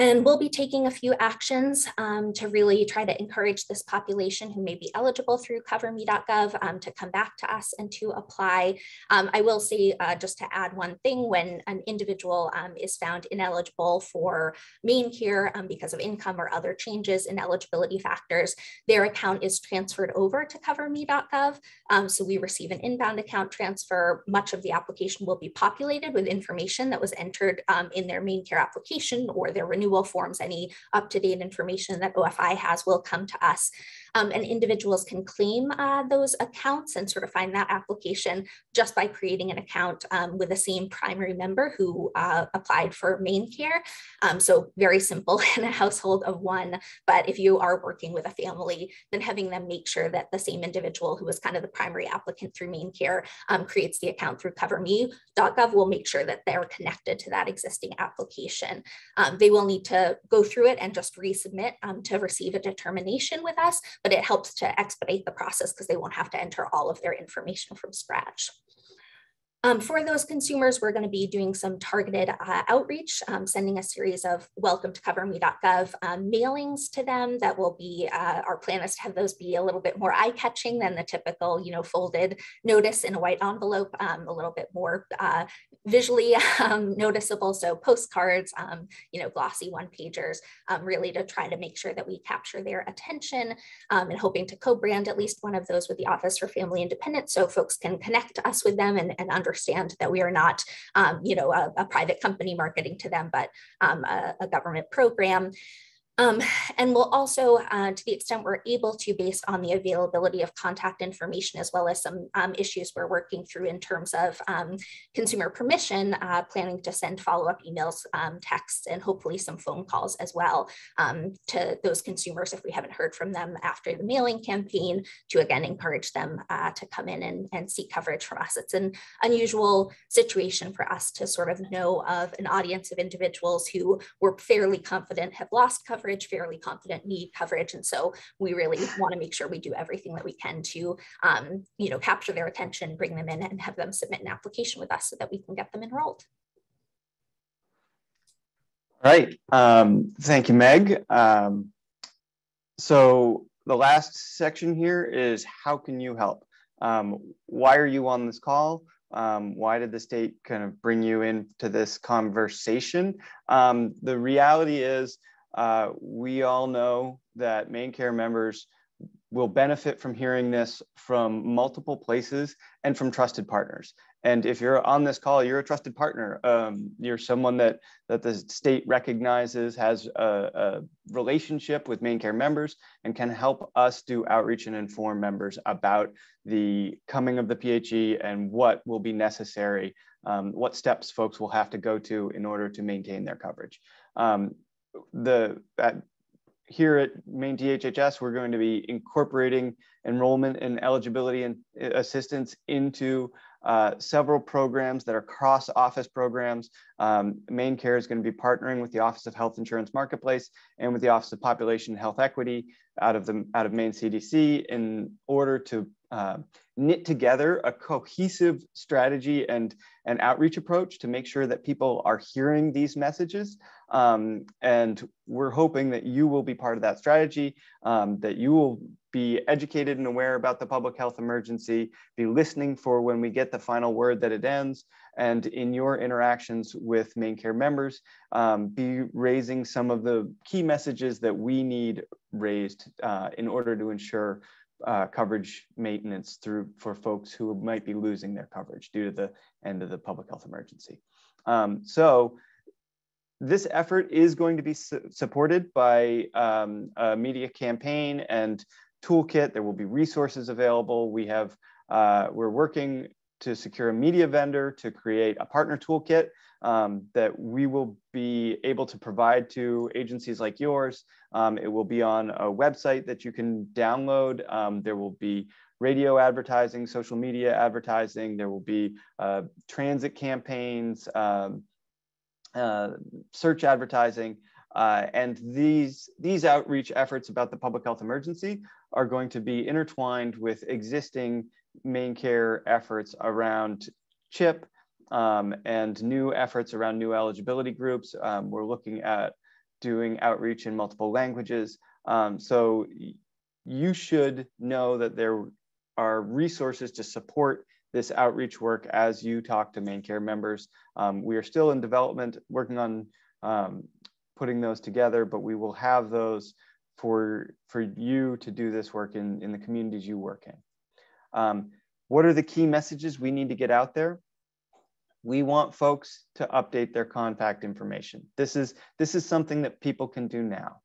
And we'll be taking a few actions um, to really try to encourage this population who may be eligible through coverme.gov um, to come back to us and to apply. Um, I will say, uh, just to add one thing, when an individual um, is found ineligible for MaineCare um, because of income or other changes in eligibility factors, their account is transferred over to coverme.gov. Um, so we receive an inbound account transfer. Much of the application will be populated with information that was entered in their MaineCare application or their renewal renewal forms, any up-to-date information that OFI has will come to us. Um, and individuals can claim uh, those accounts and sort of find that application just by creating an account um, with the same primary member who uh, applied for MaineCare. Um, so very simple in a household of one, but if you are working with a family, then having them make sure that the same individual who was kind of the primary applicant through MaineCare um, creates the account through coverme.gov will make sure that they're connected to that existing application. Um, they will need to go through it and just resubmit um, to receive a determination with us, but it helps to expedite the process because they won't have to enter all of their information from scratch. Um, for those consumers, we're going to be doing some targeted uh, outreach, um, sending a series of welcome to coverme.gov um, mailings to them that will be, uh, our plan is to have those be a little bit more eye-catching than the typical, you know, folded notice in a white envelope, um, a little bit more uh, visually um, noticeable. So postcards, um, you know, glossy one-pagers, really to try to make sure that we capture their attention and hoping to co-brand at least one of those with the Office for Family Independence so folks can connect us with them and, and understand understand that we are not, um, you know, a, a, private company marketing to them, but um, a, a government program. Um, and we'll also, uh, to the extent we're able to, based on the availability of contact information, as well as some um, issues we're working through in terms of um, consumer permission, uh, planning to send follow-up emails, um, texts, and hopefully some phone calls as well um, to those consumers if we haven't heard from them after the mailing campaign to again encourage them uh, to come in and, and seek coverage from us. It's an unusual situation for us to sort of know of an audience of individuals who were fairly confident have lost coverage coverage, fairly confident need coverage. And so we really want to make sure we do everything that we can to, um, you know, capture their attention, bring them in and have them submit an application with us so that we can get them enrolled. All right. Um, thank you, Meg. Um, so the last section here is how can you help? Um, why are you on this call? Um, why did the state kind of bring you into this conversation? Um, the reality is uh, we all know that MaineCare members will benefit from hearing this from multiple places and from trusted partners. And if you're on this call, you're a trusted partner. Um, you're someone that that the state recognizes has a, a relationship with MaineCare members and can help us do outreach and inform members about the coming of the PHE and what will be necessary, um, what steps folks will have to go to in order to maintain their coverage. Um, the at, here at Maine DHHS, we're going to be incorporating enrollment and eligibility and uh, assistance into uh, several programs that are cross office programs. Um, MaineCare is going to be partnering with the Office of Health Insurance Marketplace and with the Office of Population Health Equity out of the out of Maine CDC in order to uh, knit together a cohesive strategy and an outreach approach to make sure that people are hearing these messages. Um, and we're hoping that you will be part of that strategy, um, that you will be educated and aware about the public health emergency, be listening for when we get the final word that it ends, and in your interactions with MaineCare members, um, be raising some of the key messages that we need raised uh, in order to ensure uh, coverage maintenance through for folks who might be losing their coverage due to the end of the public health emergency. Um, so this effort is going to be su supported by um, a media campaign and toolkit. There will be resources available. We have, uh, we're working to secure a media vendor to create a partner toolkit um, that we will be able to provide to agencies like yours. Um, it will be on a website that you can download. Um, there will be radio advertising, social media advertising. There will be uh, transit campaigns, um, uh, search advertising. Uh, and these, these outreach efforts about the public health emergency are going to be intertwined with existing MaineCare efforts around CHIP um, and new efforts around new eligibility groups. Um, we're looking at doing outreach in multiple languages. Um, so you should know that there are resources to support this outreach work as you talk to MaineCare members. Um, we are still in development, working on um, putting those together, but we will have those for, for you to do this work in, in the communities you work in. Um, what are the key messages we need to get out there? We want folks to update their contact information. This is, this is something that people can do now.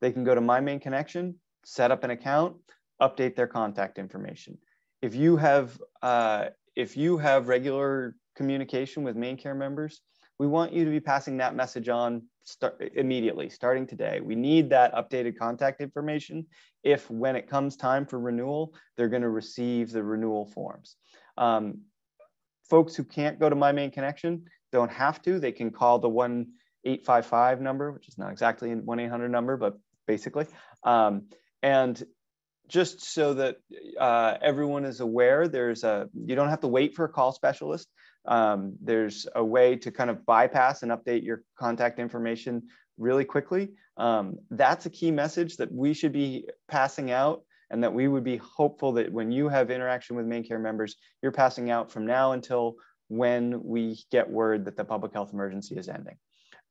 They can go to My Maine Connection, set up an account, update their contact information. If you have, uh, if you have regular communication with MaineCare members, we want you to be passing that message on start immediately, starting today. We need that updated contact information if when it comes time for renewal, they're gonna receive the renewal forms. Um, folks who can't go to My Maine Connection don't have to, they can call the 1-855 number, which is not exactly a 1-800 number, but basically. Um, and just so that uh, everyone is aware, there's a, you don't have to wait for a call specialist. Um, there's a way to kind of bypass and update your contact information really quickly. Um, that's a key message that we should be passing out and that we would be hopeful that when you have interaction with MaineCare members, you're passing out from now until when we get word that the public health emergency is ending.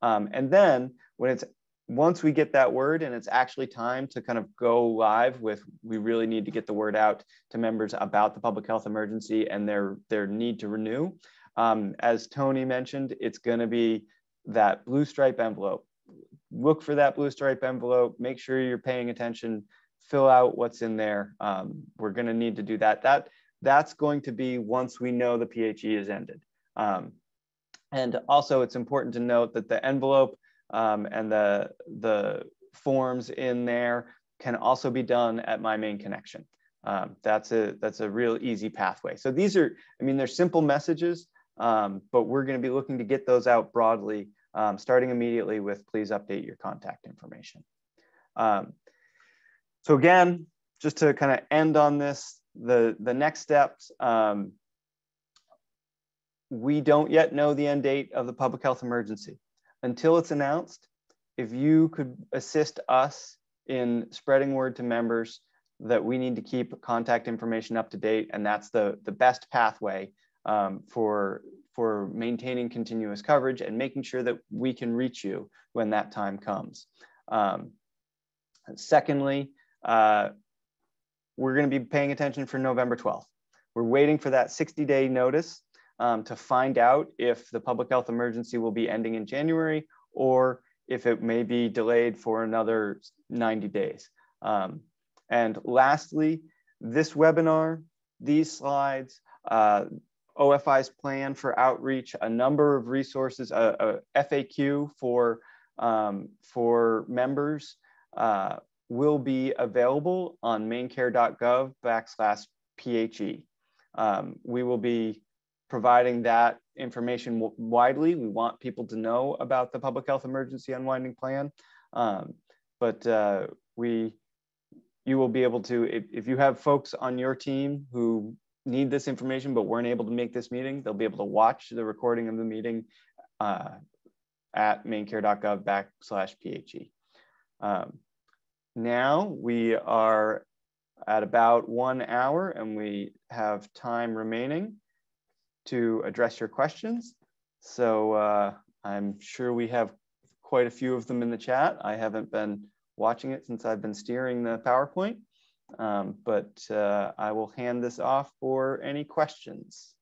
Um, and then when it's once we get that word and it's actually time to kind of go live with we really need to get the word out to members about the public health emergency and their their need to renew. Um, as tony mentioned it's going to be that blue stripe envelope. Look for that blue stripe envelope. Make sure you're paying attention fill out what's in there um, we're going to need to do that that that's going to be once we know the phe is ended um, and also it's important to note that the envelope um, and the, the forms in there can also be done at My Maine Connection. Um, that's a that's a real easy pathway. So these are, I mean, they're simple messages, um, but we're going to be looking to get those out broadly, um, starting immediately with please update your contact information. Um, so again, just to kind of end on this, the the next steps. Um, we don't yet know the end date of the public health emergency until it's announced, if you could assist us in spreading word to members that we need to keep contact information up to date, and that's the, the best pathway um, for, for maintaining continuous coverage and making sure that we can reach you when that time comes. Um, secondly, uh, we're going to be paying attention for November 12th. We're waiting for that 60 day notice um, to find out if the public health emergency will be ending in January or if it may be delayed for another 90 days. Um, and lastly, this webinar, these slides, uh, OFI's plan for outreach, a number of resources, a, a FAQ for, um, for members uh, will be available on mainecare.gov backslash PHE. Um, we will be providing that information widely. We want people to know about the public health emergency unwinding plan. Um, but uh, we, you will be able to, if, if you have folks on your team who need this information but weren't able to make this meeting, they'll be able to watch the recording of the meeting uh, at mainecare.gov backslash PHE. Um, now we are at about one hour and we have time remaining to address your questions. So uh, I'm sure we have quite a few of them in the chat. I haven't been watching it since I've been steering the PowerPoint, um, but uh, I will hand this off for any questions.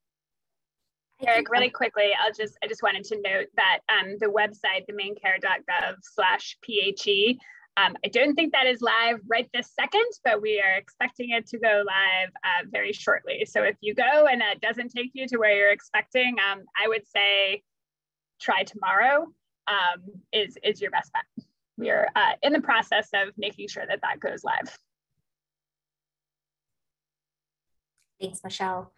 Eric, really quickly, I'll just I just wanted to note that um, the website, the mainecare.gov slash PHE, Um, I don't think that is live right this second, but we are expecting it to go live uh, very shortly. So if you go and it doesn't take you to where you're expecting, um, I would say try tomorrow um, is, is your best bet. We are uh, in the process of making sure that that goes live. Thanks, Michelle.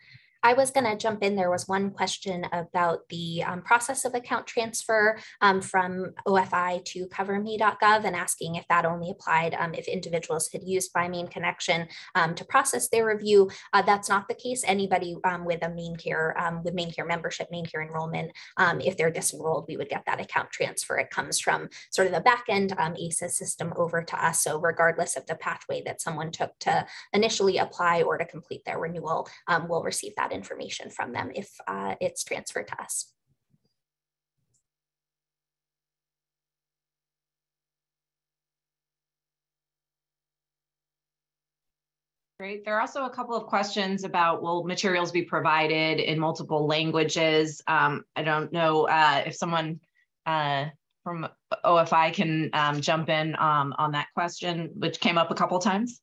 I was going to jump in. There was one question about the um, process of account transfer um, from OFI to coverme.gov and asking if that only applied um, if individuals had used MyMaineConnection um, to process their review. Uh, that's not the case. Anybody um, with a MaineCare, um, with MaineCare membership, MaineCare enrollment, if they're disenrolled, we would get that account transfer. It comes from sort of the back end ACES system over to us. So regardless of the pathway that someone took to initially apply or to complete their renewal, we'll receive that information from them if uh, it's transferred to us. Great. There are also a couple of questions about will materials be provided in multiple languages? Um, I don't know uh, if someone uh, from OFI can um, jump in um, on that question, which came up a couple times.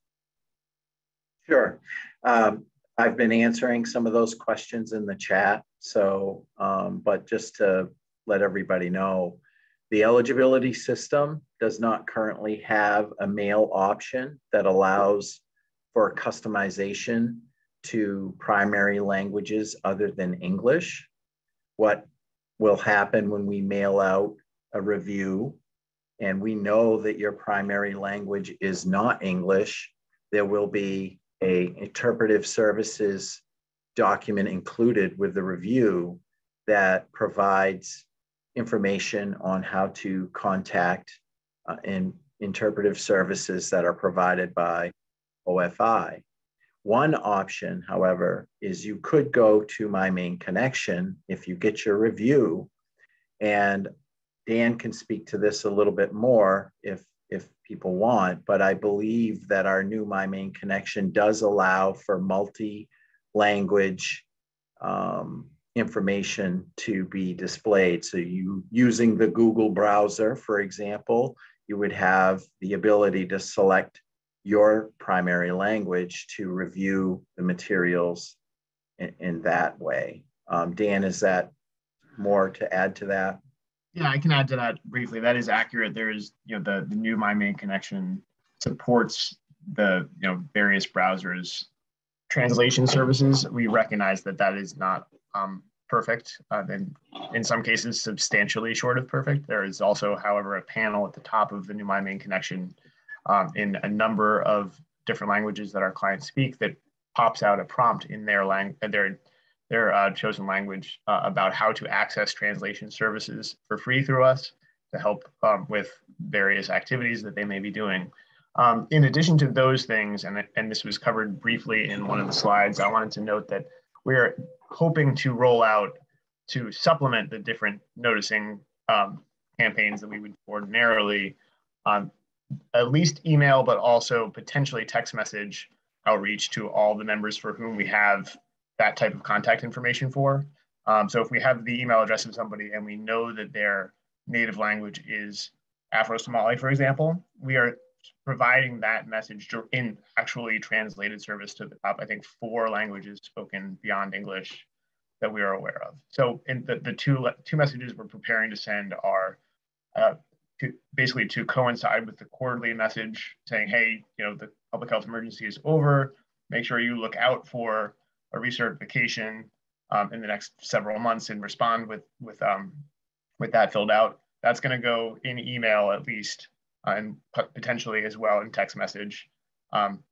Sure. Um, I've been answering some of those questions in the chat. So, um, but just to let everybody know, the eligibility system does not currently have a mail option that allows for customization to primary languages other than English. What will happen when we mail out a review and we know that your primary language is not English, there will be a interpretive services document included with the review that provides information on how to contact uh, in interpretive services that are provided by OFI. One option, however, is you could go to My Maine Connection if you get your review, and Dan can speak to this a little bit more if if people want, but I believe that our new My Maine MyMaineConnection does allow for multi-language um, information to be displayed. So you using the Google browser, for example, you would have the ability to select your primary language to review the materials in, in that way. Um, Dan, is that more to add to that? Yeah, I can add to that briefly. That is accurate. There is, you know, the, the new MyMaineConnection supports the, you know, various browsers translation services. We recognize that that is not um, perfect, uh, and in some cases substantially short of perfect. There is also, however, a panel at the top of the new MyMaineConnection um, in a number of different languages that our clients speak that pops out a prompt in their language, their their uh, chosen language uh, about how to access translation services for free through us to help um, with various activities that they may be doing. Um, in addition to those things, and, and this was covered briefly in one of the slides, I wanted to note that we're hoping to roll out to supplement the different noticing um, campaigns that we would ordinarily um, at least email, but also potentially text message outreach to all the members for whom we have that type of contact information for. Um, so if we have the email address of somebody and we know that their native language is Af-Somali, for example, we are providing that message in actually translated service to the top, I think, four languages spoken beyond English that we are aware of. So in the, the two, two messages we're preparing to send are uh, to basically to coincide with the quarterly message saying, hey, you know, the public health emergency is over. Make sure you look out for a recertification um, in the next several months and respond with with um, with that filled out. That's going to go in email at least, uh, and potentially as well in text message, um,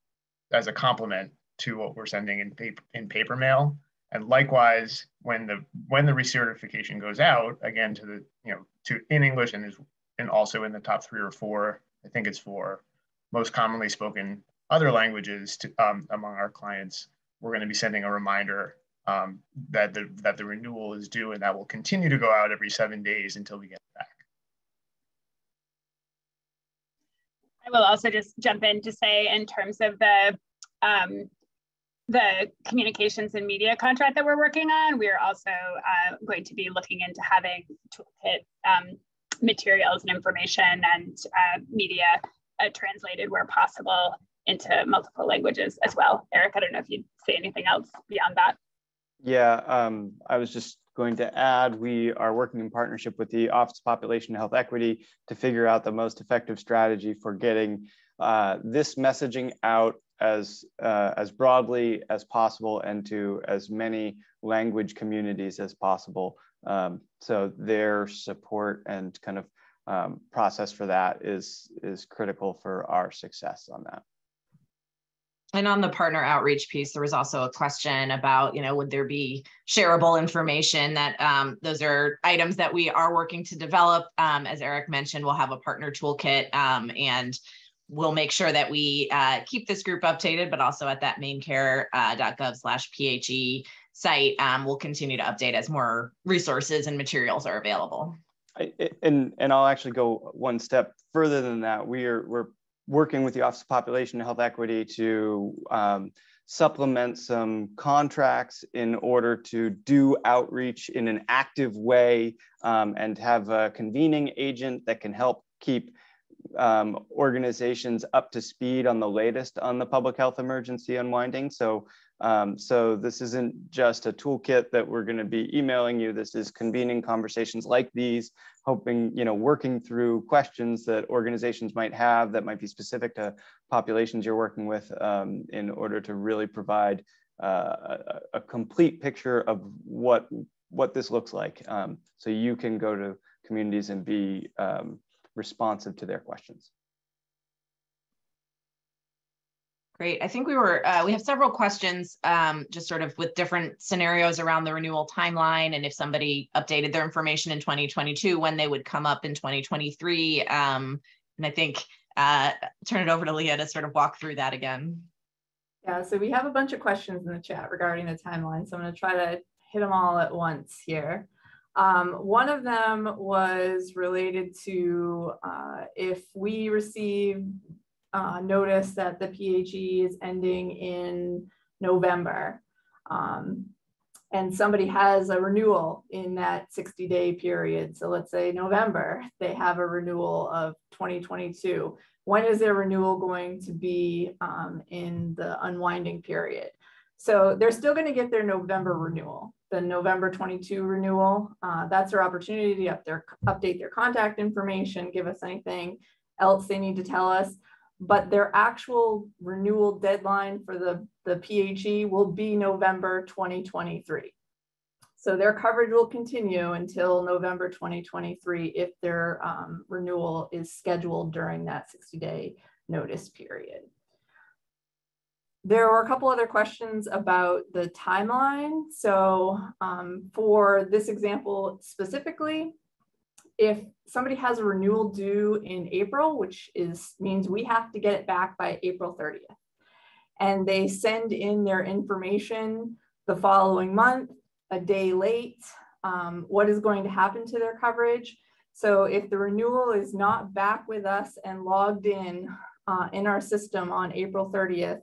as a complement to what we're sending in paper in paper mail. And likewise, when the when the recertification goes out again to the you know to in English and is and also in the top three or four, I think it's four most commonly spoken other languages to, um, among our clients we're going to be sending a reminder um, that the that the renewal is due, and that will continue to go out every seven days until we get back. I will also just jump in to say, in terms of the um, the communications and media contract that we're working on, we are also uh, going to be looking into having toolkit um, materials and information and uh, media uh, translated where possible into multiple languages as well. Eric, I don't know if you'd say anything else beyond that. Yeah, um, I was just going to add, we are working in partnership with the Office of Population Health Equity to figure out the most effective strategy for getting uh, this messaging out as, uh, as broadly as possible and to as many language communities as possible. Um, so their support and kind of um, process for that is, is critical for our success on that. And on the partner outreach piece, there was also a question about, you know, would there be shareable information that um, those are items that we are working to develop. Um, as Eric mentioned, we'll have a partner toolkit um, and we'll make sure that we uh, keep this group updated, but also at that mainecare.gov uh, slash PHE site, um, we'll continue to update as more resources and materials are available. I, and and I'll actually go one step further than that. We are we're working with the Office of Population and Health Equity to um, supplement some contracts in order to do outreach in an active way um, and have a convening agent that can help keep um, organizations up to speed on the latest on the public health emergency unwinding. So um, so this isn't just a toolkit that we're going to be emailing you. This is convening conversations like these, hoping, you know, working through questions that organizations might have that might be specific to populations you're working with um, in order to really provide uh, a, a, complete picture of what, what this looks like. Um, so you can go to communities and be um, responsive to their questions. Great. I think we were, uh, we have several questions um, just sort of with different scenarios around the renewal timeline and if somebody updated their information in 2022, when they would come up in 2023. Um, and I think uh, turn it over to Leah to sort of walk through that again. Yeah, so we have a bunch of questions in the chat regarding the timeline. So I'm going to try to hit them all at once here. Um, one of them was related to uh, if we receive uh, notice that the PHE is ending in November. Um, and somebody has a renewal in that 60 day period. So let's say November, they have a renewal of 2022. When is their renewal going to be um, in the unwinding period? So they're still going to get their November renewal, the November 22 renewal. Uh, that's their opportunity to up their, update their contact information, give us anything else they need to tell us but their actual renewal deadline for the, the PHE will be November 2023. So their coverage will continue until November 2023 if their um, renewal is scheduled during that 60 day notice period. There were a couple other questions about the timeline. So um, for this example specifically, if somebody has a renewal due in April, which is means we have to get it back by April 30th, and they send in their information the following month, a day late, um, what is going to happen to their coverage? So if the renewal is not back with us and logged in uh, in our system on April 30th,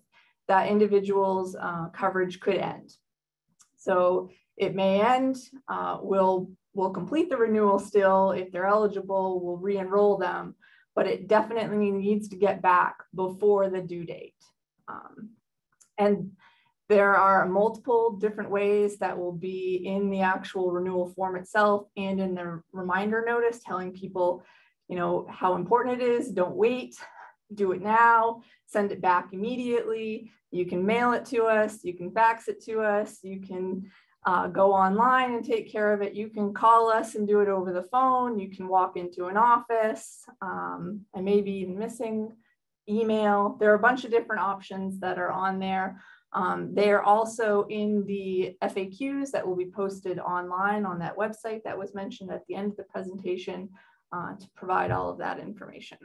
that individual's uh, coverage could end. So it may end, uh, we'll will complete the renewal still. If they're eligible, we'll re-enroll them, but it definitely needs to get back before the due date. Um, and there are multiple different ways that will be in the actual renewal form itself and in the reminder notice telling people, you know, how important it is. Don't wait, do it now, send it back immediately. You can mail it to us, you can fax it to us, you can uh, go online and take care of it. You can call us and do it over the phone. You can walk into an office. Um, I may be even missing email. There are a bunch of different options that are on there. Um, they are also in the FAQs that will be posted online on that website that was mentioned at the end of the presentation uh, to provide all of that information.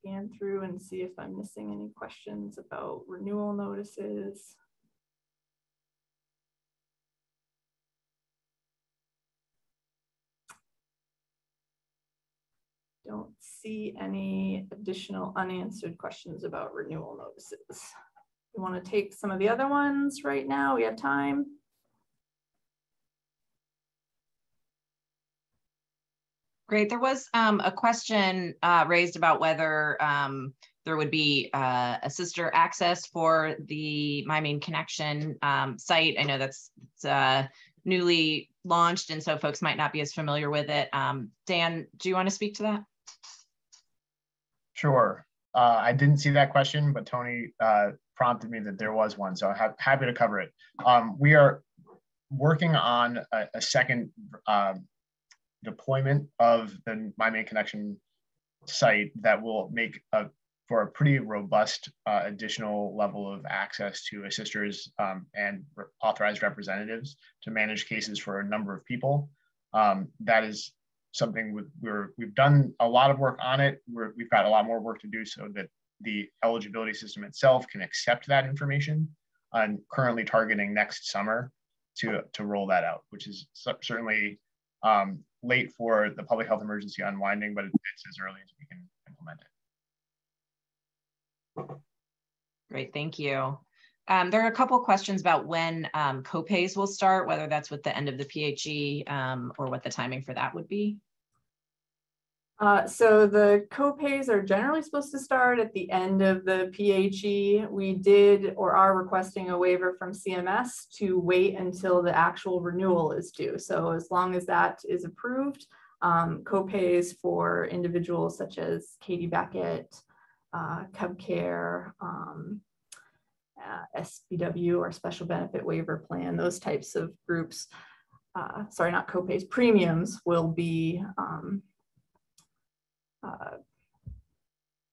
Scan through and see if I'm missing any questions about renewal notices. don't see any additional unanswered questions about renewal notices. We want to take some of the other ones right now. We have time. Great. There was um, a question uh, raised about whether um, there would be uh, assister access for the My Maine Connection um, site. I know that's uh, newly launched, and so folks might not be as familiar with it. Um, Dan, do you want to speak to that? Sure. Uh, I didn't see that question, but Tony uh, prompted me that there was one, so I'm happy to cover it. Um, we are working on a, a second um, deployment of the My Maine Connection site that will make a for a pretty robust uh, additional level of access to assisters um, and authorized representatives to manage cases for a number of people. Um, that is something we're, we've done a lot of work on it. we have got a lot more work to do so that the eligibility system itself can accept that information I'm currently targeting next summer to, to roll that out, which is certainly um, late for the public health emergency unwinding, but it's as early as we can implement it. Great, thank you. Um, there are a couple questions about when um, copays will start, whether that's with the end of the PHE um, or what the timing for that would be. Uh, so the copays are generally supposed to start at the end of the PHE. We did or are requesting a waiver from CMS to wait until the actual renewal is due. So as long as that is approved, um, copays for individuals such as Katie Beckett, uh, CubCare, um, uh, SBW or special benefit waiver plan, those types of groups, uh, sorry, not copays, premiums will be um, uh,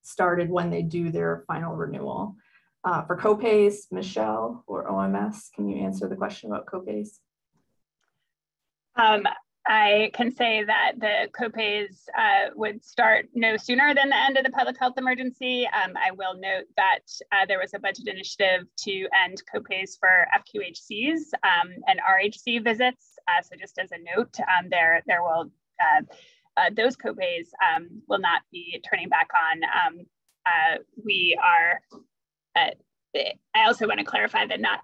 started when they do their final renewal. Uh, for copays, Michelle or OMS, can you answer the question about copays? Um, I can say that the copays uh, would start no sooner than the end of the public health emergency. Um, I will note that uh, there was a budget initiative to end copays for FQHCs um, and RHC visits. Uh, so just as a note, um, there, there will, uh, uh, those copays um, will not be turning back on. Um, uh, we are, I also want to clarify that not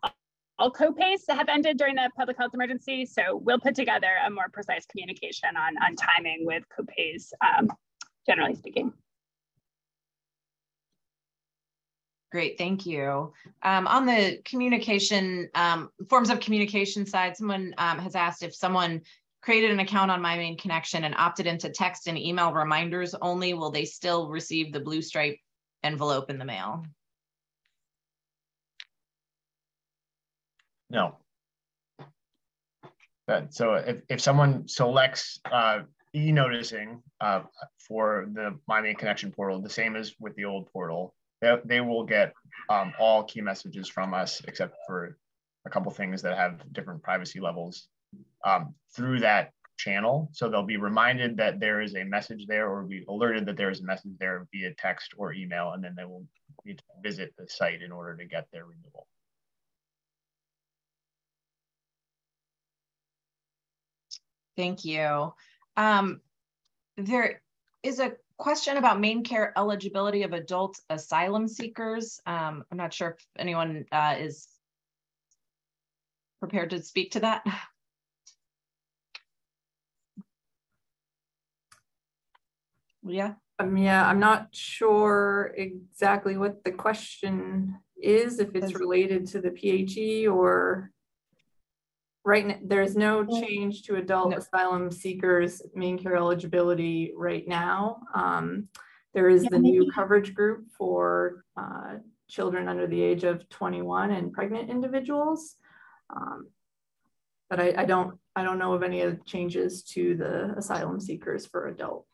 all copays have ended during the public health emergency. So we'll put together a more precise communication on, on timing with copays, um, generally speaking. Great, thank you. Um, on the communication, um, forms of communication side, someone um, has asked if someone created an account on My Maine Connection and opted into text and email reminders only, will they still receive the blue stripe envelope in the mail? No. Good. So if, if someone selects uh, e-noticing uh, for the Maine Connection portal, the same as with the old portal, they, they will get um, all key messages from us except for a couple things that have different privacy levels um, through that channel. So they'll be reminded that there is a message there or be alerted that there is a message there via text or email, and then they will need to visit the site in order to get their renewal. Thank you. Um, there is a question about MaineCare eligibility of adult asylum seekers. Um, I'm not sure if anyone uh, is prepared to speak to that. Yeah. Um, yeah, I'm not sure exactly what the question is, if it's related to the PHE or right now, there's no change to adult no. asylum seekers MaineCare eligibility right now. Um, there is yeah, the maybe. new coverage group for uh, children under the age of 21 and pregnant individuals. Um, but I, I, don't I don't know of any of the changes to the asylum seekers for adult.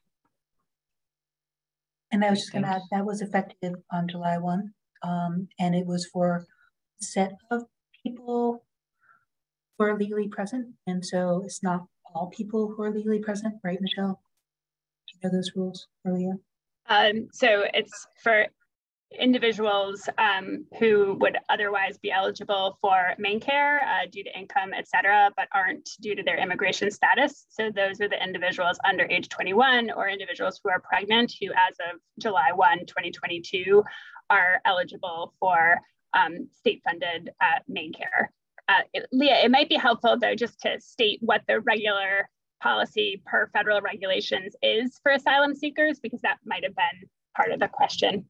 And I was just going to add that was effective on July 1. Um, and it was for a set of people who are legally present. And so it's not all people who are legally present, right, Michelle? Do you know those rules earlier? Um, so it's for individuals um, who would otherwise be eligible for MaineCare uh, due to income, et cetera, but aren't due to their immigration status. So those are the individuals under age 21 or individuals who are pregnant who as of July 1, 2022 are eligible for um, state funded uh, MaineCare uh, it, Leah, it might be helpful though just to state what the regular policy per federal regulations is for asylum seekers, because that might have been part of the question.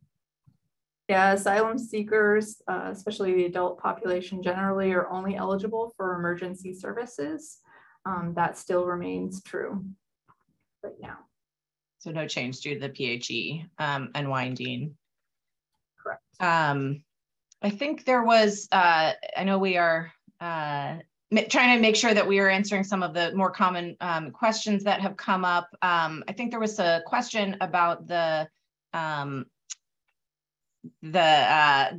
Yeah, asylum seekers, uh, especially the adult population generally, are only eligible for emergency services. Um, that still remains true right now. So no change due to the PHE um, unwinding. Correct. Um, I think there was, uh, I know we are uh, trying to make sure that we are answering some of the more common um, questions that have come up. Um, I think there was a question about the um, the uh,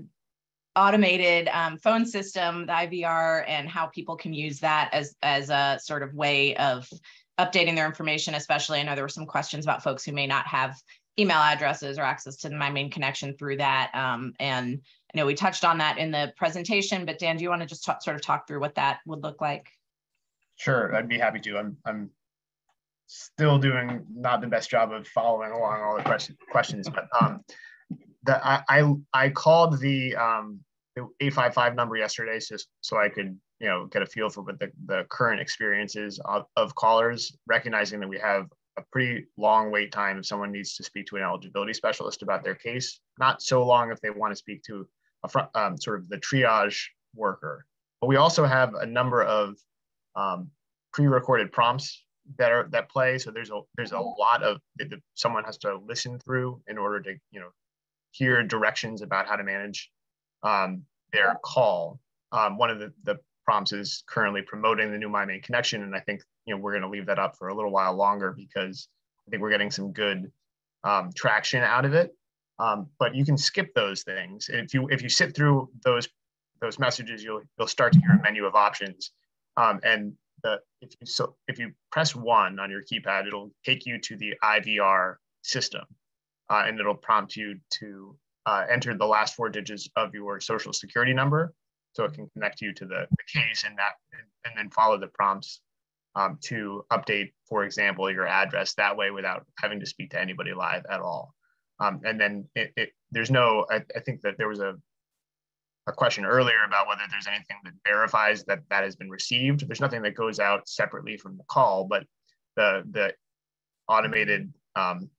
automated um, phone system, the IVR, and how people can use that as as a sort of way of updating their information. Especially, I know there were some questions about folks who may not have email addresses or access to My Maine Connection through that. Um, and I know we touched on that in the presentation, but Dan, do you want to just talk, sort of talk through what that would look like? Sure, I'd be happy to. I'm I'm still doing not the best job of following along all the question, questions, but um, the I, I I called the um the 855 number yesterday just so I could you know get a feel for what the, the current experiences of, of callers, recognizing that we have a pretty long wait time if someone needs to speak to an eligibility specialist about their case. Not so long if they want to speak to front, um, sort of the triage worker. But we also have a number of um, pre-recorded prompts that are that play. So there's a there's a lot of that someone has to listen through in order to you know hear directions about how to manage um, their call. Um, one of the, the prompts is currently promoting the new My Maine Connection, and I think you know we're going to leave that up for a little while longer because I think we're getting some good um, traction out of it. Um, but you can skip those things. If you if you sit through those those messages, you'll you'll start to hear a menu of options. Um, and the if you so if you press one on your keypad, it'll take you to the IVR system, uh, and it'll prompt you to uh, enter the last four digits of your social security number, so it can connect you to the, the case and that and, and then follow the prompts um, to update, for example, your address that way without having to speak to anybody live at all. Um, and then it, it, there's no, I, I, think that there was a, a question earlier about whether there's anything that verifies that that has been received. There's nothing that goes out separately from the call, but the, the automated um,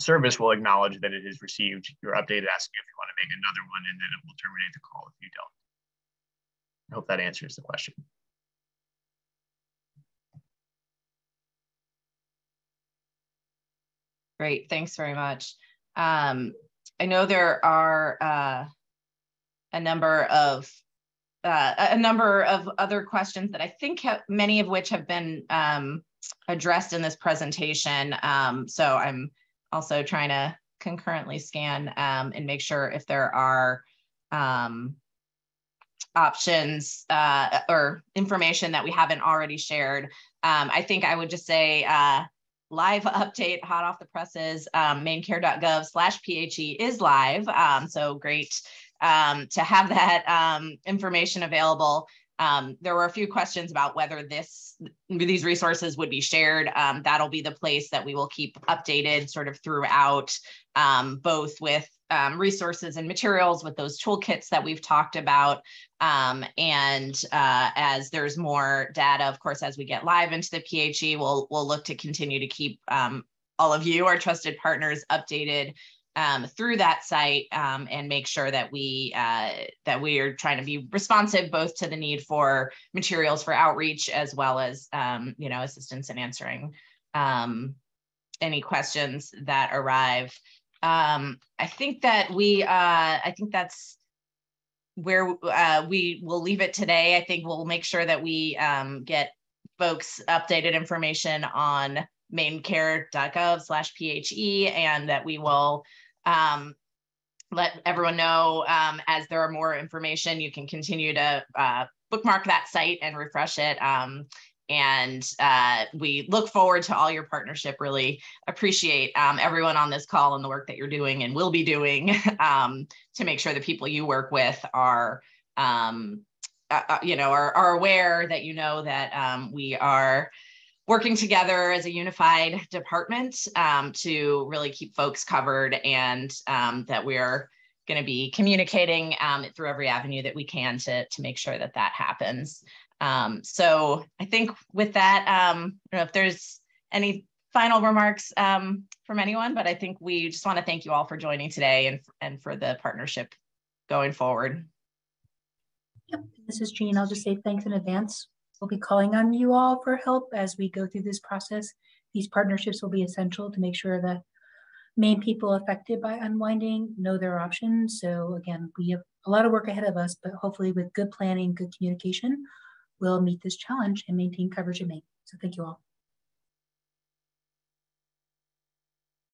service will acknowledge that it is received your update, ask you if you want to make another one, and then it will terminate the call if you don't. I hope that answers the question. Great, thanks very much. Um, I know there are uh, a number of uh, a number of other questions that I think many of which have been um, addressed in this presentation. Um, so I'm also trying to concurrently scan um, and make sure if there are um, options uh, or information that we haven't already shared. Um, I think I would just say uh, live update, hot off the presses, um, mainecare.gov slash PHE is live. Um, so great um, to have that um, information available. Um, there were a few questions about whether this these resources would be shared. Um, that'll be the place that we will keep updated sort of throughout, both with um, resources and materials with those toolkits that we've talked about. Um, and uh, as there's more data, of course, as we get live into the PHE, we'll, we'll look to continue to keep um, all of you, our trusted partners, updated um, through that site um, and make sure that we uh, that we are trying to be responsive both to the need for materials for outreach as well as um, you know assistance in answering um, any questions that arrive. Um, I think that we uh, I think that's where uh, we will leave it today. I think we'll make sure that we um, get folks updated information on mainecare.gov slash PHE and that we will um, let everyone know um, as there are more information, you can continue to uh, bookmark that site and refresh it. Um, and uh, we look forward to all your partnership. Really appreciate um, everyone on this call and the work that you're doing and will be doing um, to make sure the people you work with are, um, uh, uh, you know, are, are aware that you know that um, we are working together as a unified department um, to really keep folks covered and um, that we're going to be communicating through every avenue that we can to, to make sure that that happens. Um, so I think with that, um, I don't know if there's any final remarks um, from anyone, but I think we just want to thank you all for joining today and, and for the partnership going forward. Yep, this is Jeanne. I'll just say thanks in advance. We'll be calling on you all for help as we go through this process. These partnerships will be essential to make sure that Maine people affected by unwinding know their options. So again, we have a lot of work ahead of us, but hopefully with good planning, good communication, we'll meet this challenge and maintain coverage in Maine. So thank you all.